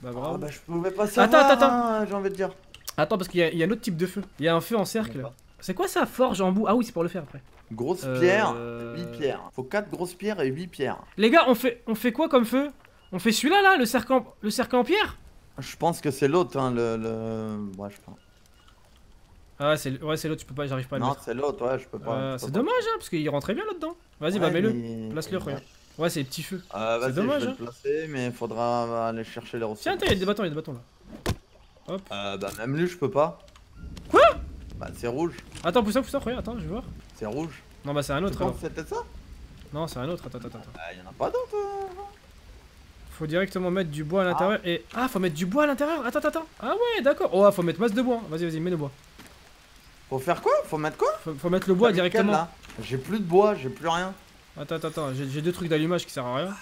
S1: Bah bravo.
S2: Ah bah je pouvais pas
S1: Attends,
S2: savoir,
S1: attends,
S2: hein, j'ai envie de dire.
S1: Attends, parce qu'il y, y a un autre type de feu. Il y a un feu en cercle. C'est quoi ça, forge en bout Ah oui, c'est pour le faire après.
S2: Grosse
S1: Euh,
S2: pierre, 8 pierres. Faut 4 grosses pierres et 8 pierres.
S1: Les gars, on fait, on fait quoi comme feu? On fait celui-là, là, le cercle en, le cercle en pierre?
S2: Je pense que c'est l'autre, hein, le, le... Ouais, je pense.
S1: Ah ouais, c'est ouais, c'est l'autre, tu peux pas, j'arrive pas à le
S2: Non, c'est l'autre, ouais, je peux pas.
S1: Euh, c'est
S2: pas.
S1: dommage, hein, parce qu'il rentrait bien là-dedans. Vas-y, bah
S2: Ouais,
S1: mets-le.
S2: mais-
S1: Place-le, regarde. Ouais, c'est les petits feux.
S2: Euh, vas-y,
S1: dommage,
S2: je vais
S1: hein.
S2: le placer, mais il faudra aller chercher les ressources.
S1: Tiens, il y a des bâtons, il y a des bâtons là.
S2: Euh, bah même lui, je peux pas.
S1: Quoi?
S2: Bah c'est rouge,
S1: Attends, pousse ça, pousse ça, regarde, attends, je vais voir.
S2: c'est rouge.
S1: Non, bah c'est un autre
S2: que c'était ça?
S1: Non, c'est un autre, attends, attends, attends.
S2: Bah y'en a pas d'autres. euh.
S1: Faut directement mettre du bois à l'intérieur et. Ah, faut mettre du bois à l'intérieur Attends, attends, attends. Ah ouais, d'accord. Oh, faut mettre masse de bois. Vas-y, vas-y, mets le bois.
S2: Faut faire quoi? Faut mettre quoi?
S1: Faut, faut mettre le bois directement.
S2: là J'ai plus de bois, j'ai plus rien.
S1: Attends, attends, attends, j'ai deux trucs d'allumage qui servent à rien.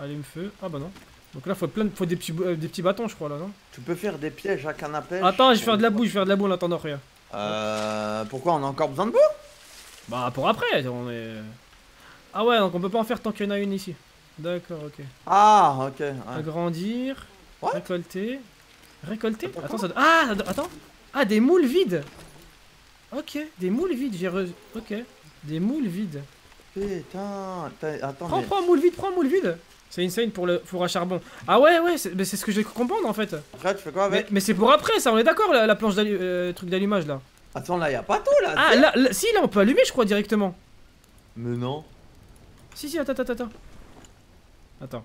S1: Allume feu. Ah bah non. Donc là, faut plein de, faut des petits, euh, des petits bâtons, je crois là, non?
S2: Tu peux faire des pièges à canne à pêche.
S1: Attends, je vais faire de la boue, je vais faire de la boue en attendant rien.
S2: Euh. Pourquoi on a encore besoin de boue?
S1: Bah pour après, on est. Ah ouais, donc on peut pas en faire tant qu'il y en a une ici. D'accord, ok.
S2: Ah, ok. ouais.
S1: Agrandir, récolter, récolter.
S2: Attends,
S1: ça... ah, attends. Ah, des moules vides. Ok, des moules vides. J'ai re... ok, des moules vides.
S2: Putain, attends,
S1: Prends,
S2: mais.
S1: prends un moule vide, prends un moule vide. C'est insane pour le four à charbon. Ah ouais, ouais, c'est mais c'est ce que j'ai cru comprendre en fait.
S2: Après, tu fais quoi
S1: Mais,
S2: avec
S1: mais c'est pour après, ça, on est d'accord, la, la planche d'allu- euh, truc d'allumage là.
S2: Attends, là, y a pas tout là.
S1: Ah, là, là, si, là, on peut allumer, je crois, directement.
S2: Mais non.
S1: Si, si, attends, attends, attends. Attends.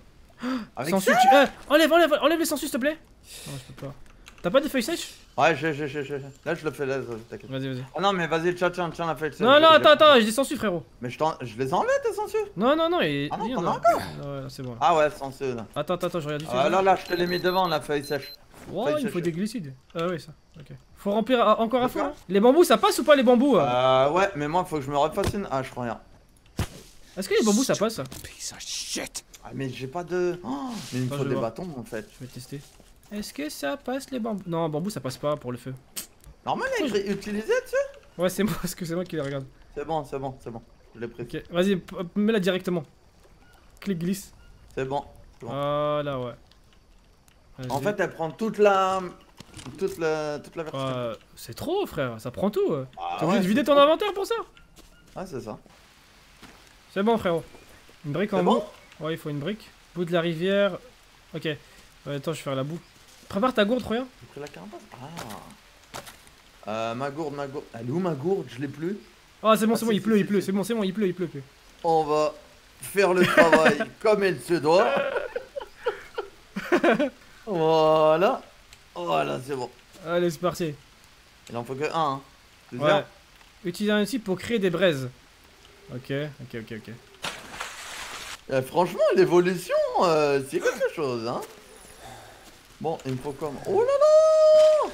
S2: Avec
S1: Sensu,
S2: ça
S1: tu... eh, enlève, enlève, enlève les sensus, s'il te plaît. Non, je peux pas. T'as pas des feuilles sèches?
S2: Ouais, j'ai, j'ai, j'ai, j'ai. Là, je le fais, là, t'inquiète.
S1: Vas-y, vas-y.
S2: Oh non, mais vas-y, tiens, tiens, tiens la feuille.
S1: Non, non, attends, attends, j'ai des sangsues, frérot.
S2: Mais je, t'en... je les enlève, tes sangsues
S1: Non, non, non, et.
S2: Ah non,
S1: il y
S2: t'en
S1: en
S2: as
S1: a.
S2: encore
S1: Ouais, c'est bon.
S2: Ah ouais, là.
S1: Attends, attends, attends, je regarde du
S2: Ah là, là, je te l'ai mis devant, la feuille sèche.
S1: Ouais,
S2: feuille
S1: il me faut des glucides. Ah ouais, ça. Ok. Faut remplir à- encore à fond. hein. Les bambous, ça passe ou pas les bambous euh
S2: Euh, ouais, mais moi, faut que je me refasse une hache, rien.
S1: Est-ce que les bambous, ça passe
S3: Piece of shit.
S2: Ah, mais j'ai pas de. Oh, mais il me faut
S1: je
S2: des bâtons, en fait.
S1: Je vais tester. Est-ce que ça passe les bambous? Non, bambou, ça passe pas pour le feu.
S2: Normal, il est écrit utiliser dessus
S1: Ouais, c'est moi, *laughs* parce que c'est moi qui les regarde.
S2: C'est bon, c'est bon, c'est bon. Je l'ai pris.
S1: Ok, vas-y, mets-la directement. Clic, glisse.
S2: C'est bon. Bon.
S1: Voilà, ouais.
S2: En fait, elle prend toute la. Toute la, toute la version.
S1: Euh, c'est trop, frère, ça prend tout. euh.
S2: Ah
S1: T'as
S2: ouais,
S1: envie de vider ton
S2: trop.
S1: inventaire pour ça?
S2: Ouais, c'est ça.
S1: C'est bon, frérot. Une brique en bout.
S2: bon?
S1: Ouais, il faut une brique. Bout de la rivière. Ok. Ouais, attends, je vais faire la boue. Prépare ta gourde, regarde.
S2: J'ai pris la carapace Ah. Euh, ma gourde, ma gourde. Elle est où ma gourde? Je l'ai plus.
S1: Ah, c'est bon,
S2: Ah,
S1: c'est bon, il pleut, il pleut, c'est bon, c'est bon, il pleut, il pleut, il pleut.
S2: On va faire le travail *laughs* comme il se doit. voilà. Voilà, c'est bon.
S1: Allez, c'est parti.
S2: Il en faut que un. Hein.
S1: Ouais. Utiliser un outil pour créer des braises. Ok, ok, ok, ok.
S2: Euh, franchement, l'évolution, euh, c'est quelque chose, hein. Bon, il me faut comme. Oh là là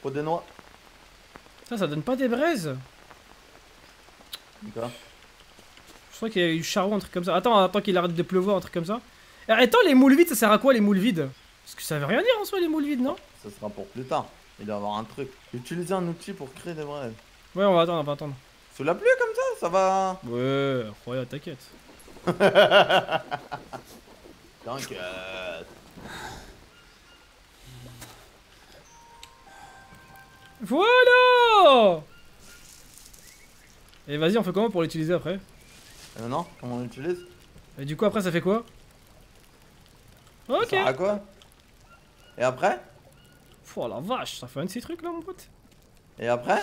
S2: Faut des noix.
S1: Ça, ça donne pas des braises Je crois qu'il y a eu charbon, un truc comme ça. Attends, attends qu'il arrête de pleuvoir, un truc comme ça. Et attends, les moules vides, ça sert à quoi les moules vides? Parce que ça veut rien dire en soi, les moules vides, non?
S2: Ça sera pour plus tard. Il doit y avoir un truc. Utiliser un outil pour créer des braises.
S1: Ouais, on va attendre, on va attendre.
S2: Sous la pluie comme ça, ça va.
S1: Ouais, regarde, t'inquiète. *laughs*
S2: T'inquiète.
S1: Voilà Et vas-y, on fait comment pour l'utiliser après?
S2: Euh, non Comment on l'utilise?
S1: Et du coup, après, ça fait quoi? Ok
S2: Ça à quoi? Et après?
S1: Oh la vache, ça fait un de ces trucs là, mon pote.
S2: Et après?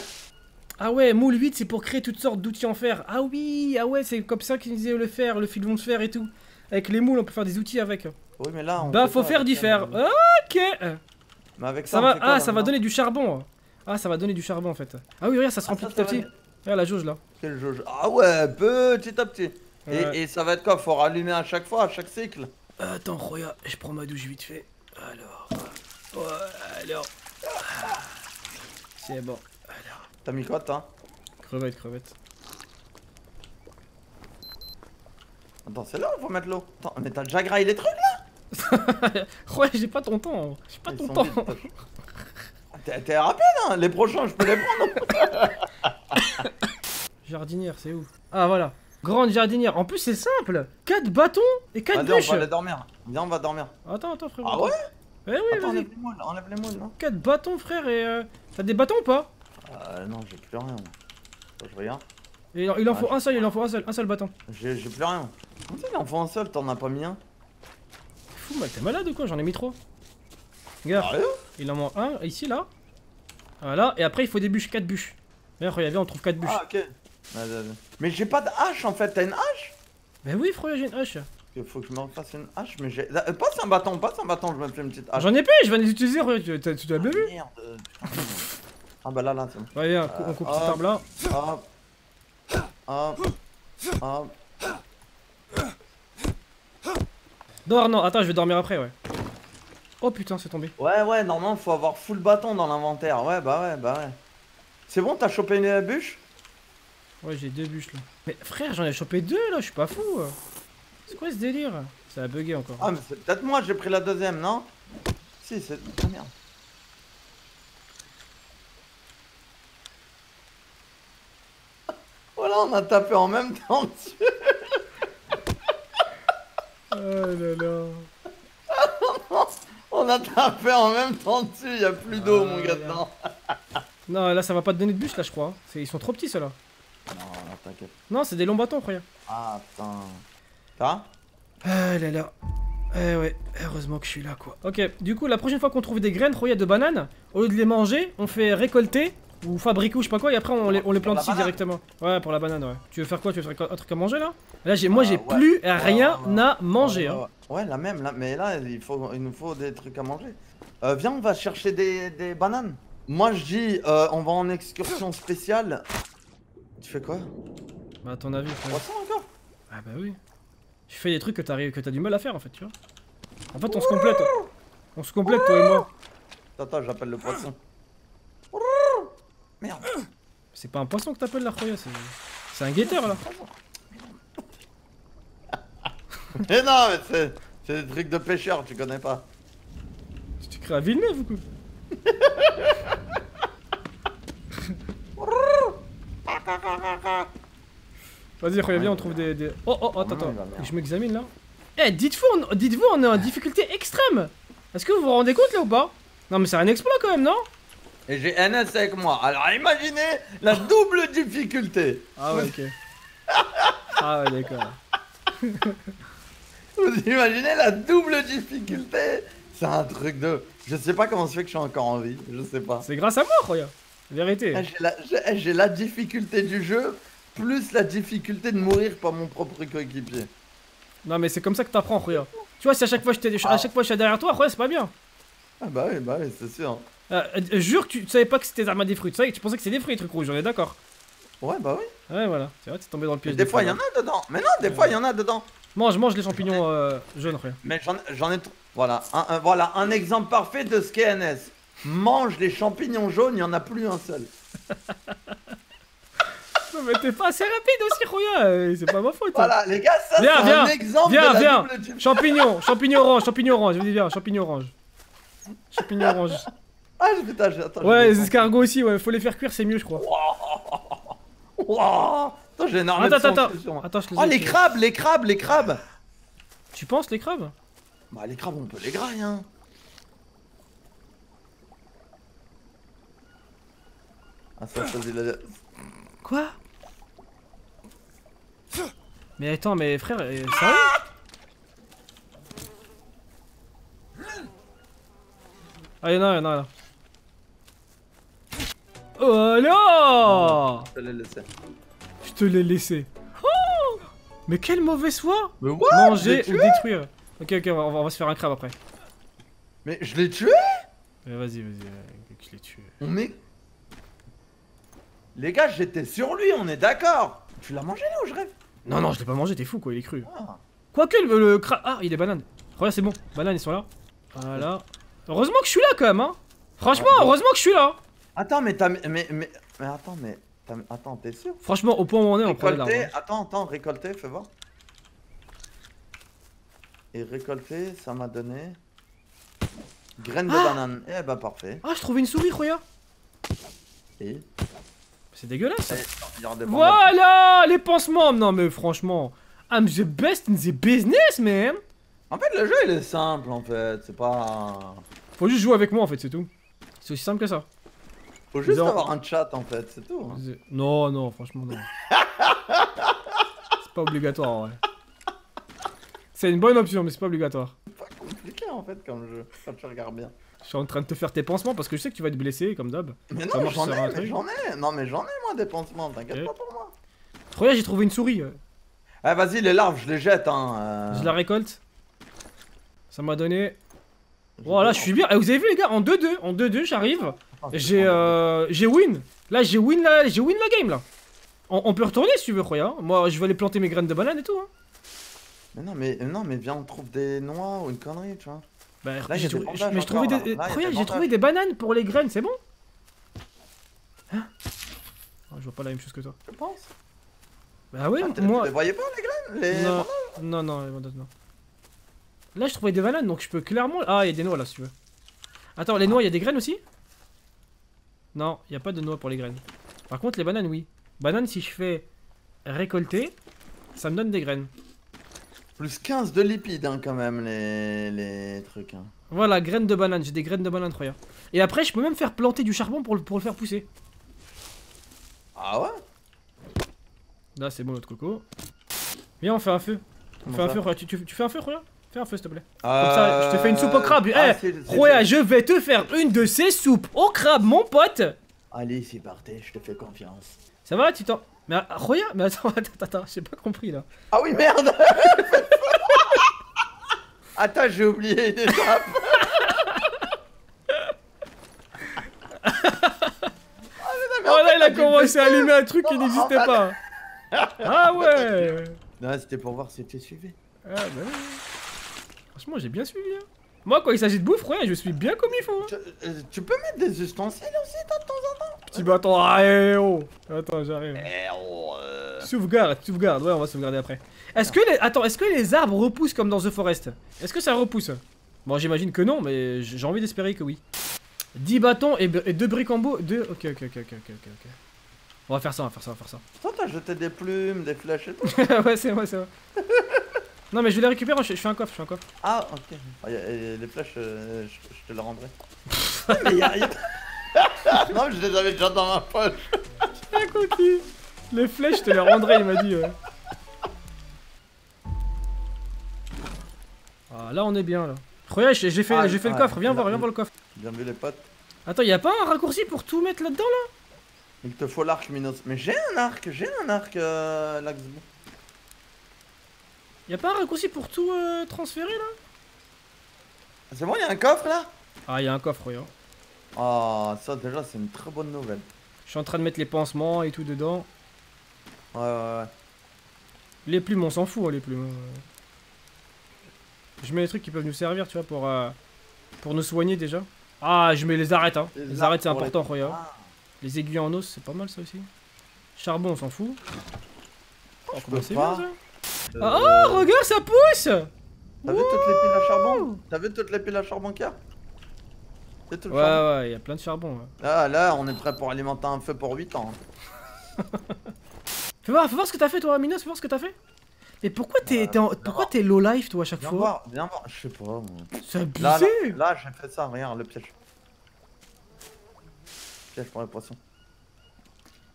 S1: Ah ouais, moule vide, c'est pour créer toutes sortes d'outils en fer. Ah oui, ah ouais, c'est comme ça qu'ils disaient le fer, le filon de fer et tout. Avec les moules, on peut faire des outils avec.
S2: Oui, mais là. on
S1: bah, faut faire du fer. Ok
S2: Mais avec ça,
S1: Ça va, ah, ça va donner du charbon. Ah, ça va donner du charbon en fait. Ah oui, regarde, ça se
S2: Ah,
S1: remplit
S2: ça,
S1: petit à
S2: ça
S1: petit. Regarde la jauge là.
S2: Quelle jauge Ah ouais, petit à petit. Et,
S1: Ouais.
S2: et ça va être quoi? Faut rallumer à chaque fois, à chaque cycle
S1: Attends, regarde, je prends ma douche vite fait. Alors. Ouais, alors. C'est bon. Alors.
S2: T'as mis quoi, toi?
S1: Crevette, crevette.
S2: Attends, c'est là où faut mettre l'eau. Attends, mais t'as déjà graillé les trucs là? *laughs*
S1: Ouais, j'ai pas ton temps. J'ai pas
S2: Ils
S1: ton temps.
S2: T'es rapide, hein Les prochains, je peux les prendre. *laughs*
S1: Jardinière, c'est où? Ah voilà. Grande jardinière. En plus, c'est simple. 4 bâtons et 4
S2: Vas-y, on
S1: bûches.
S2: va aller dormir. Viens, on va dormir.
S1: Attends, attends, frérot.
S2: Ah ouais?
S1: Eh oui, vas-y.
S2: enlève les moules, enlève les moules, non?
S1: 4 bâtons, frère, et. euh, T'as des bâtons ou pas?
S2: Euh, non, j'ai plus rien. moi. Je regarde.
S1: il en, il en
S2: Ah,
S1: faut un seul, il en faut un seul, un seul bâton.
S2: J'ai plus rien. Comment ça, il en faut un seul, t'en as pas mis un?
S1: Fou, mec, t'es malade ou quoi? J'en ai mis trop. Regarde, il en manque un ici, là. Voilà, et après, il faut des bûches, 4 bûches. Regarde, regardez, on trouve 4 bûches.
S2: Ah, ok. Mais j'ai pas de hache en fait, t'as une hache?
S1: Bah oui, frère, j'ai une hache.
S2: Il faut que je me refasse une hache, mais j'ai. Euh, passe un bâton, passe un bâton, je me fais une petite hache.
S1: J'en ai plus, je de les utiliser, tu l'as bien vu
S2: euh, ah bah là, là, c'est bon.
S1: Ouais, viens, on coupe
S2: Euh,
S1: cet
S2: hop.
S1: arbre là.
S2: Hop. Hop. Hop.
S1: Dors, non, attends, je vais dormir après, ouais. Oh putain, c'est tombé.
S2: Ouais, ouais, normalement, faut avoir full bâton dans l'inventaire. Ouais, bah ouais, bah ouais. C'est bon, t'as chopé une euh, bûche?
S1: Ouais, j'ai deux bûches là. Mais frère, j'en ai chopé deux là, je suis pas fou. C'est quoi ce délire? Ça a bugué encore.
S2: Ah, mais c'est peut-être moi, j'ai pris la deuxième, non? Si, c'est. Ah merde. *laughs* Voilà, on a tapé en même temps dessus.
S1: Oh là là.
S2: A tapé en même temps dessus, y a plus d'eau, mon gars, dedans. *laughs*
S1: Non, là ça va pas te donner de bûches là, je crois. Ils sont trop petits ceux-là.
S2: Non, non, t'inquiète.
S1: Non, c'est des longs bâtons, frère.
S2: Ah, putain. Ça
S1: Ah là là. Eh ouais, heureusement que je suis là quoi. Ok, du coup, la prochaine fois qu'on trouve des graines, regarde de bananes, au lieu de les manger, on fait récolter ou fabriquer ou je sais pas quoi, et après on les, on les plante
S2: la
S1: ici directement. Ouais, pour la banane, ouais. Tu veux faire quoi? Tu veux faire un truc à manger là? Là, j'ai, moi
S2: Ah,
S1: j'ai
S2: ouais.
S1: plus
S2: Ouais,
S1: rien
S2: ouais,
S1: à manger.
S2: Ouais,
S1: hein.
S2: ouais. La même, là, mais là, il, faut, il nous faut des trucs à manger. Euh, viens, on va chercher des, des bananes. Moi, je dis, euh, on va en excursion spéciale. Tu fais quoi?
S1: Bah, à ton avis, frère.
S2: Encore
S1: Ah, bah oui. Je fais des trucs que t'as que t'as du mal à faire en fait, tu vois. En fait, on se complète. On se complète, toi et moi.
S2: Attends, j'appelle le poisson. Merde.
S1: C'est pas un poisson que t'appelles la Roya, c'est. C'est un guetteur là.
S2: Mais non, mais c'est, c'est des trucs de pêcheur, tu connais pas.
S1: Tu crées à Villeneuve ou quoi Vas-y, Roya, viens, on trouve des. des... Oh, oh, attends, attends.
S2: bien.
S1: Je m'examine là. Eh, dites-vous, on... dites-vous, on est en difficulté extrême. Est-ce que vous vous rendez compte là ou pas? Non, mais c'est un exploit quand même, non?
S2: Et j'ai NS avec moi. Alors imaginez la double difficulté.
S1: Ah ouais, ok. *laughs* ah ouais, d'accord.
S2: Vous imaginez la double difficulté? C'est un truc de... Je sais pas comment se fait que je suis encore en vie. Je sais pas.
S1: C'est grâce à moi, Roya. Vérité.
S2: Eh, J'ai la, j'ai- la difficulté du jeu, plus la difficulté de mourir par mon propre coéquipier.
S1: Non, mais c'est comme ça que t'apprends, Roya. Tu vois, si à chaque fois je, t'ai-
S2: Ah.
S1: à chaque fois je suis derrière toi, c'est pas bien.
S2: Ah bah oui, bah oui, c'est sûr.
S1: Euh, euh, jure que tu savais pas que c'était des armes à des fruits. Tu savais tu pensais que c'était des fruits, les trucs rouges, on est d'accord.
S2: Ouais, bah oui.
S1: Ouais, voilà. C'est vrai, t'es tombé dans le piège.
S2: Des fois, il y en a dedans. Mais non, des fois, il y en a dedans.
S1: Mange, mange les champignons euh, jaunes, Roya.
S2: Mais j'en ai... Voilà un, un- voilà, un exemple parfait de ce qu'est NS. Mange les champignons jaunes, il n'y en a plus un seul. *laughs*
S1: Non, mais t'es pas assez rapide aussi, Roya. euh, C'est pas ma faute. hein.
S2: Voilà, les gars, ça, c'est un exemple
S1: viens,
S2: de la
S1: viens.
S2: double difficulté.
S1: Champignon, champignon orange, champignon orange. Je vous dis, viens, champignon orange. Champignon orange.
S2: Ah, putain, attends.
S1: Ouais, les escargots aussi, ouais. Faut les faire cuire, c'est mieux, je crois.
S2: Attends, j'ai énormément
S1: Attends, attends,
S2: moi.
S1: attends, je les
S2: Oh, les crabes, les crabes, les crabes.
S1: Tu penses, les crabes?
S2: Bah, les crabes, on peut les grailler, hein. Ah, ça, ça, la-
S1: Quoi? Mais attends, mais frère, euh, sérieux? Ah, y'en a, y'en a là. Voilà
S2: je l'ai laissé.
S1: Je te l'ai laissé. Oh mais quelle mauvaise foi
S2: Mais what
S1: Manger
S2: Je
S1: ou détruire. Ok, ok, on va, on va se faire un crabe après.
S2: Mais je l'ai tué
S1: Mais vas-y, vas-y, euh, je l'ai tué.
S2: On est... Les gars, j'étais sur lui, on est d'accord Tu l'as mangé là ou je rêve
S1: Non, non, je l'ai pas mangé, t'es fou quoi, il est cru.
S2: Ah.
S1: Quoique le, le cra... Ah, il est banane. Regarde, c'est bon. Bananes, ils sont là. Voilà. Heureusement que je suis là quand même, hein. Franchement,
S2: Ah, bon.
S1: heureusement que je suis là.
S2: Attends, mais t'as... Mais, mais, mais attends, mais... Attends, t'es sûr?
S1: Franchement, au point où on est, on prenait l'arbre.
S2: Attends, attends, récolter, fais voir. Et récolter, ça m'a donné... Graines de
S1: Ah
S2: banane. Eh bah parfait.
S1: Ah, je trouvais une souris, regarde.
S2: Et...
S1: C'est dégueulasse.
S2: Eh,
S1: Voilà, les pansements. Non, mais franchement, I'm the best in the business, man.
S2: En fait, le jeu, il est simple, en fait. C'est pas...
S1: Faut juste jouer avec moi, en fait, c'est tout. C'est aussi simple que ça.
S2: Faut juste avoir un chat, en fait, c'est tout. hein.
S1: Non, non, franchement, non. c'est pas obligatoire, en vrai. C'est une bonne option, mais c'est pas obligatoire.
S2: C'est pas compliqué, en fait, comme jeu, quand tu regardes bien.
S1: Je suis en train de te faire tes pansements parce que je sais que tu vas être blessé, comme d'hab.
S2: Mais non, j'en ai, j'en ai. Non, mais j'en ai, moi, des pansements, t'inquiète pas pour moi.
S1: Regarde, j'ai trouvé une souris.
S2: Eh, vas-y, les larves, je les jette, hein. euh.
S1: Je la récolte. Ça m'a donné. Voilà, je suis bien. Eh, vous avez vu les gars, en 2-2, en 2-2, j'arrive. J'ai euh, j'ai win. Là, j'ai win la, j'ai win la game là. On, on peut retourner si tu veux, Roya. Moi, je vais aller planter mes graines de banane et tout. Hein.
S2: Mais non, mais, non, mais viens, on trouve des noix ou une connerie, tu vois.
S1: Bah,
S2: Là,
S1: j'ai
S2: a des
S1: mais je trouvais j'ai trouvé des bananes pour les graines, c'est bon? Hein? Ah, Je vois pas la même chose que toi.
S2: Je pense.
S1: Bah oui,
S2: Ah,
S1: moi.
S2: Tu les voyais pas, les graines les...
S1: Non, non, non, les non. Là, je trouvais des bananes, donc je peux clairement. Ah, il y a des noix là, si tu veux. Attends, les noix, il y a des graines aussi? Non, il y a pas de noix pour les graines. Par contre, les bananes, oui. Bananes, si je fais récolter, ça me donne des graines.
S2: Plus 15 de lipides, hein, quand même, les, les trucs. Hein.
S1: Voilà, graines de banane, j'ai des graines de banane, regarde. Et après, je peux même faire planter du charbon pour le, pour le faire pousser.
S2: Ah ouais?
S1: Là, c'est bon, notre coco. Viens, on fait un feu. On fait un feu, tu- tu fais un feu, regarde Fais un feu, s'il te plaît.
S2: Comme
S1: ça, je te fais une soupe au euh, crabe. Eh,
S2: ah,
S1: Roya, je vais te faire une de ces soupes au crabe, mon pote.
S2: Allez, c'est parti, je te fais confiance.
S1: Ça va, tu t'en. Mais ah, Roya, mais *laughs* attends, attends, attends, j'ai pas compris là.
S2: Ah oui, merde *laughs* Attends, j'ai oublié une étape. *laughs*
S1: Ah, oh là, il a commencé à allumer un truc qui n'existait pas. Ah ouais
S2: Non, c'était pour voir si tu suivi.
S1: Ah bah. Franchement, j'ai bien suivi. Hein. Moi, quand il s'agit de bouffe, rien, je suis bien comme il faut. hein.
S2: Tu, euh, tu peux mettre des ustensiles aussi de temps en temps?
S1: Petit bâton, ah eh, oh Attends, j'arrive.
S2: Eh oh, euh...
S1: Sauvegarde, sauvegarde, ouais, on va sauvegarder après. Est-ce que les... Attends, est-ce que les arbres repoussent comme dans The Forest? Est-ce que ça repousse? Bon, j'imagine que non, mais j'ai envie d'espérer que oui. 10 bâtons et, 2 briques en bois. 2... Ok, ok, ok, ok, ok, ok. ok. On va faire ça, on va faire ça, on va faire ça.
S2: Toi, t'as jeté des plumes, des flèches et tout *laughs*
S1: ouais, c'est vrai, c'est vrai. Non, mais je vais les récupérer, je, je fais un coffre, je fais un coffre.
S2: Ah, ok. Ah, y a- et les flèches, euh, je, je te les rendrai. *laughs* mais y a, y a- *laughs* non, mais je les avais déjà dans ma poche.
S1: Ah, coquille. Les flèches, je te les rendrai, il m'a dit. ouais. Ah, là, on est bien, là. Regarde, j'ai j'ai fait,
S2: Ah,
S1: j'ai fait le
S2: ouais,
S1: coffre, viens voir, viens voir le coffre.
S2: Bien vu les potes.
S1: Attends, y a pas un raccourci pour tout mettre là-dedans, là?
S2: Il te faut l'arc, Minos. Mais j'ai un arc, j'ai un arc, euh, Laxbo.
S1: Y a pas un raccourci pour tout euh, transférer, là?
S2: C'est bon, y a un coffre là?
S1: Ah, y a un coffre, regarde.
S2: Ah, ça déjà, c'est une très bonne nouvelle.
S1: Je suis en train de mettre les pansements et tout dedans.
S2: Ouais, ouais, ouais.
S1: Les plumes, on s'en fout, hein, les plumes. hein. Je mets les trucs qui peuvent nous servir, tu vois, pour, euh, pour nous soigner déjà. Ah, je mets les arêtes, hein.
S2: Les
S1: arêtes, c'est
S2: pour les-
S1: important, regarde.
S2: Ah,
S1: Les aiguilles en os, c'est pas mal ça aussi. Charbon, on s'en fout. Oh,
S2: je
S1: comment
S2: peux
S1: c'est
S2: pas.
S1: bien ça?
S2: euh,
S1: Ah, oh, regarde, ça pousse
S2: T'as vu toutes les piles à charbon T'as vu toutes les piles à charbon qu'il y a tout le
S1: Ouais,
S2: charbon.
S1: ouais, il y a plein de charbon. ouais.
S2: Ah, là, on est prêt pour alimenter un feu pour 8 ans. *laughs*
S1: Fais voir, fais voir ce que t'as fait, toi, Minos, fais voir ce que t'as fait. Mais pourquoi t'es
S2: Euh,
S1: pourquoi t'es low life, toi, à chaque
S2: Viens
S1: fois
S2: voir, viens voir. Je sais pas, moi.
S1: C'est
S2: Là,
S1: abusé
S2: là, là, j'ai fait ça, regarde le piège. Piège pour les poissons.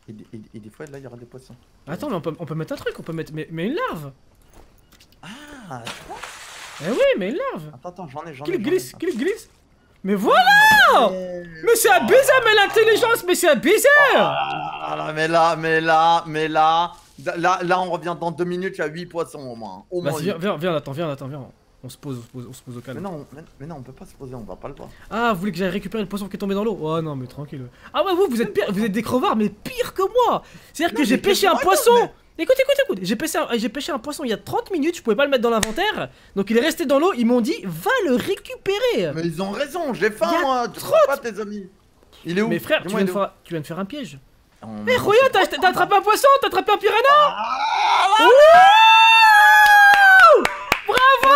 S2: Et, des- et- et des fois, là, il y aura des poissons.
S1: Attends, mais on peut, on peut mettre un truc, on peut mettre. Mais, mais une larve
S2: Ah,
S1: Eh oui, mais larve
S2: Attends, attends, j'en ai, j'en ai.
S1: Qu'il glisse, qu'il glisse Mais voilà
S2: Mais
S1: Mais c'est abusé, mais l'intelligence, mais c'est abusé
S2: Ah là, mais là, mais là, mais là, là, là, on revient dans deux minutes, il y a 8 poissons au moins. Au
S1: Vas-y, viens, viens, viens, attends, viens, attends, viens. On se pose, on se pose, on se pose au
S2: Mais
S1: calme.
S2: non, mais, mais non, on peut pas se poser, on va pas le voir.
S1: Ah, vous voulez que j'aille récupérer le poisson qui est tombé dans l'eau? Oh non, mais tranquille. Ah ouais, vous, vous êtes pire, vous êtes des crevards, mais pire que moi C'est-à-dire que j'ai
S2: mais
S1: pêché un poisson Écoute, écoute, écoute, j'ai pêché, un, j'ai pêché un poisson il y a 30 minutes, je pouvais pas le mettre dans l'inventaire, donc il est resté dans l'eau, ils m'ont dit, va le récupérer
S2: Mais ils ont raison, j'ai faim moi, tu
S1: trop
S2: crois pas tes amis. Il est où?
S1: Mais frère, tu viens, de faire, tu viens de faire un piège.
S2: Oh,
S1: Mais
S2: mais
S1: regarde, t'as attrapé un poisson, t'as attrapé un piranha
S2: Ah,
S1: Bravo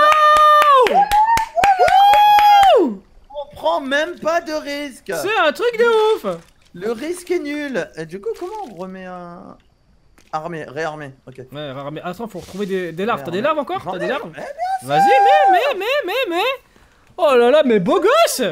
S1: Wouh
S2: On prend même pas de risque.
S1: C'est un truc de ouf
S2: Le risque est nul. Et du coup, comment on remet un. Armé, réarmé, ok.
S1: Ouais, mais attends, faut retrouver des, des larves. T'as des
S2: Réarmé.
S1: larves encore T'as des larves Vas-y, mais, mais, mais, mais, mais Oh là là, mais beau gosse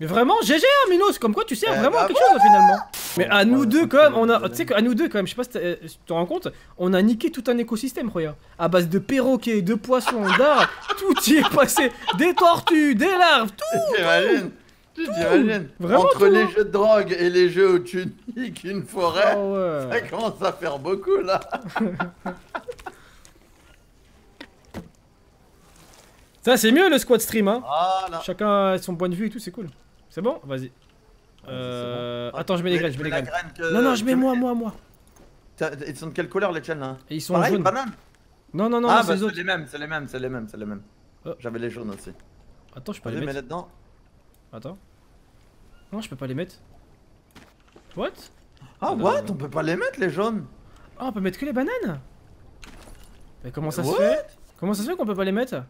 S1: Mais vraiment, GG, hein, Minos, comme quoi tu sais
S2: Eh
S1: vraiment
S2: bah
S1: quelque chose finalement Mais à nous deux, quand même, on a. Tu sais qu'à nous deux, quand même, je sais pas euh, si tu te rends compte, on a niqué tout un écosystème, regarde. À base de perroquets, de poissons, d'arbres, *laughs* tout y est passé. Des tortues, des larves, tout
S2: T'imagines Entre
S1: tout,
S2: les jeux de drogue et les jeux où tu niques une forêt,
S1: Oh
S2: ça commence à faire beaucoup là. *laughs*
S1: Ça, c'est mieux le squad stream, hein.
S2: Voilà.
S1: Chacun a son point de vue et tout, c'est cool. C'est bon? Vas-y. Euh...
S2: bon.
S1: Attends, je mets les graines, je mets les
S2: la
S1: graines.
S2: graine que-
S1: Non, non, je mets moi, moi, moi.
S2: Ils sont de quelle couleur les tiennes là?
S1: Ils sont
S2: Pareil,
S1: jaunes.
S2: banane?
S1: Non, non, non,
S2: Ah
S1: c'est
S2: bah
S1: les
S2: c'est les mêmes, c'est les mêmes, c'est les mêmes, c'est les mêmes.
S1: Oh.
S2: J'avais les jaunes aussi.
S1: Attends, je peux les
S2: mets
S1: mettre.
S2: là-dedans.
S1: Attends. Non, je peux pas les mettre. What?
S2: Ah what? On peut pas les mettre les jaunes.
S1: Ah, on peut mettre que les bananes. Mais comment ça se fait? Comment ça se fait qu'on peut pas les mettre?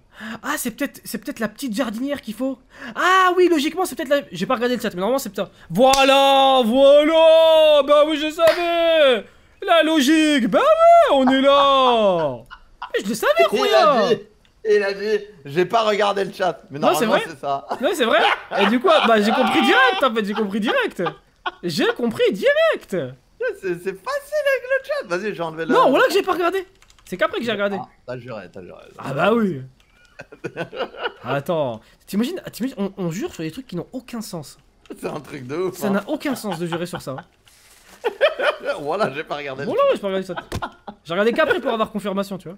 S1: Ah, c'est peut-être c'est peut-être la petite jardinière qu'il faut. Ah oui, logiquement, c'est peut-être la J'ai pas regardé le chat, mais normalement c'est peut-être Voilà, voilà! Bah oui, je savais! La logique! Bah ouais, on est là! *laughs* Mais je le savais,
S2: Il dit, il a dit, j'ai pas regardé le chat, mais
S1: Non, c'est vrai
S2: ça.
S1: Ouais, c'est vrai Et du coup, bah j'ai compris direct en fait, j'ai compris direct J'ai compris direct
S2: C'est facile avec le chat. Vas-y, j'ai enlevé le.
S1: Non, voilà que j'ai pas regardé C'est qu'après que j'ai regardé
S2: Ah, T'as juré, t'as juré.
S1: Ah bah oui Attends, t'imagines, t'imagines, on, on jure sur des trucs qui n'ont aucun sens.
S2: C'est un truc de ouf.
S1: Ça
S2: hein.
S1: n'a aucun sens de jurer sur ça. hein. *laughs*
S2: Voilà, j'ai pas regardé. le
S1: Bon
S2: chat.
S1: là, j'ai pas regardé ça. J'ai regardé qu'après pour avoir confirmation, tu vois.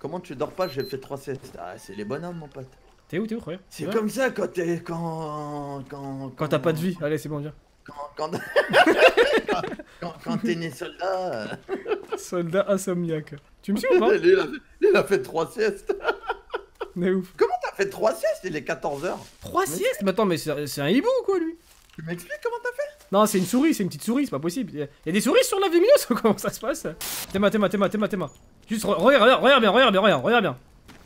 S2: Comment tu dors pas J'ai fait 3 siestes. Ah, c'est les bonhommes, mon pote.
S1: T'es où, t'es où,
S2: C'est comme ça quand t'es. Quand. Quand.
S1: Quand t'as pas de vie, allez, c'est bon, viens.
S2: quand, quand, *laughs* quand- quand t'es né soldat,
S1: Soldat insomniaque. Tu me suis ou pas?
S2: Lui, il a fait, lui, il a fait trois siestes.
S1: Mais ouf.
S2: Comment t'as fait trois siestes? Il est 14h.
S1: Trois siestes? Mais attends, mais c'est c'est un hibou ou quoi lui
S2: Tu m'expliques comment t'as fait?
S1: Non, c'est une souris, c'est une petite souris, c'est pas possible. A, y a des souris sur la ou comment ça se passe Théma, théma, théma, théma, théma. Juste re- regarde, regarde, regarde bien, regarde bien, regarde, regarde bien.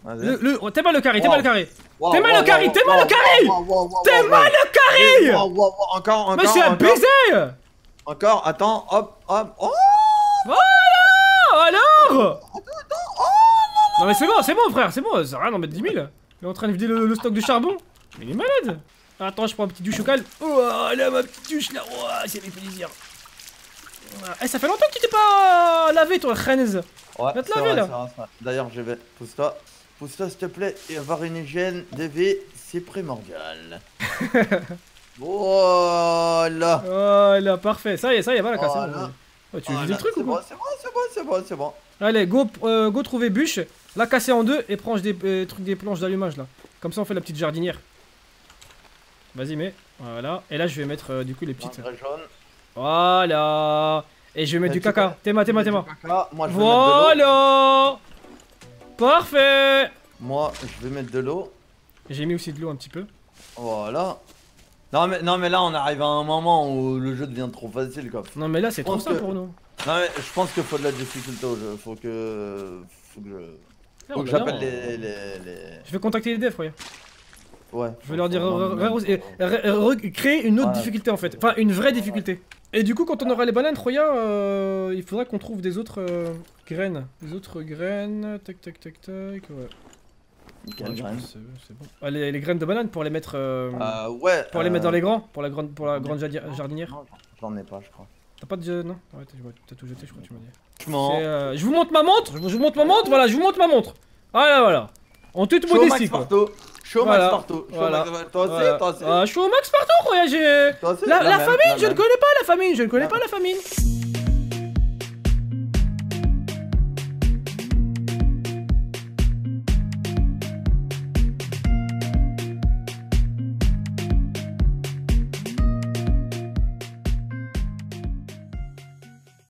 S1: Le, le, t'es mal le carré, t'es mal le carré. T'es mal le carré, t'es mal le carré T'es mal le carré
S2: Encore, encore,
S1: Mais c'est abusé
S2: encore, attends, hop, hop, oh
S1: Voilà Alors Non mais c'est bon, c'est bon frère, c'est bon, c'est rien d'en mettre 10 000. Il est en train de vider le, le stock de charbon. Mais il est malade Attends, je prends un petit douche au calme. Oh là, ma petite douche là, oh, c'est fait plaisir. Eh, ça fait longtemps que tu t'es pas lavé toi, Rennes.
S2: Ouais,
S1: Va te laver, là.
S2: D'ailleurs, je vais. Pousse-toi. Pousse-toi, s'il te plaît. Et avoir une hygiène de vie, c'est primordial. *laughs* voilà.
S1: Voilà, parfait. Ça y est, ça y est, voilà, cassé. Ouais, tu veux vider le truc ou quoi
S2: C'est bon, c'est bon, c'est bon, c'est bon.
S1: Allez, go, euh, go trouver bûche, la casser en deux et prends des euh, trucs des planches d'allumage là. Comme ça on fait la petite jardinière. Vas-y mets, voilà. Et là je vais mettre euh, du coup les petites.
S2: Jaune.
S1: Voilà. Et je vais mettre du caca. Théma, théma, théma.
S2: Moi, je vais mettre de l'eau.
S1: Voilà. Parfait.
S2: Moi, je vais mettre de l'eau.
S1: J'ai mis aussi de l'eau un petit peu.
S2: Voilà. Non mais, non mais là on arrive à un moment où le jeu devient trop facile quoi.
S1: Non mais là c'est trop simple
S2: que-
S1: pour nous.
S2: Non mais je pense qu'il faut de la difficulté au jeu. Faut que... Faut que je...
S1: Là,
S2: Faut que
S1: est
S2: j'appelle
S1: là,
S2: les, les, les...
S1: Je vais contacter les devs, regarde.
S2: Ouais.
S1: Je vais leur dire créer une autre
S2: Ouais.
S1: difficulté en fait. Enfin, une vraie difficulté. Et du coup, quand on aura les bananes, Roya, euh, il faudra qu'on trouve des autres euh, graines. Des autres graines. Tac, tac, tac, tac. Ouais.
S2: Nickel,
S1: Ouais, je
S2: graine.
S1: pense, c'est c'est bon. Ah, les, les graines de banane pour les mettre. euh,
S2: Euh, ouais.
S1: pour les
S2: euh,
S1: mettre dans les grands. Pour la grande, pour la grande jardi- jardinière.
S2: J'en ai pas, je crois.
S1: T'as pas de. Non? Ouais, t'as tout jeté, je crois que tu m'as dit. Euh, je vous montre ma montre. Je vous je montre ma montre. Voilà, je vous montre ma montre. Voilà, voilà. En toute modestie, quoi.
S2: partout.
S1: Voilà.
S2: max partout.
S1: Voilà.
S2: max- Toi aussi,
S1: Voilà.
S2: toi aussi.
S1: Ah, je suis au max partout,
S2: aussi,
S1: La, la famille, je ne connais pas la famille, je ne connais pas la famille.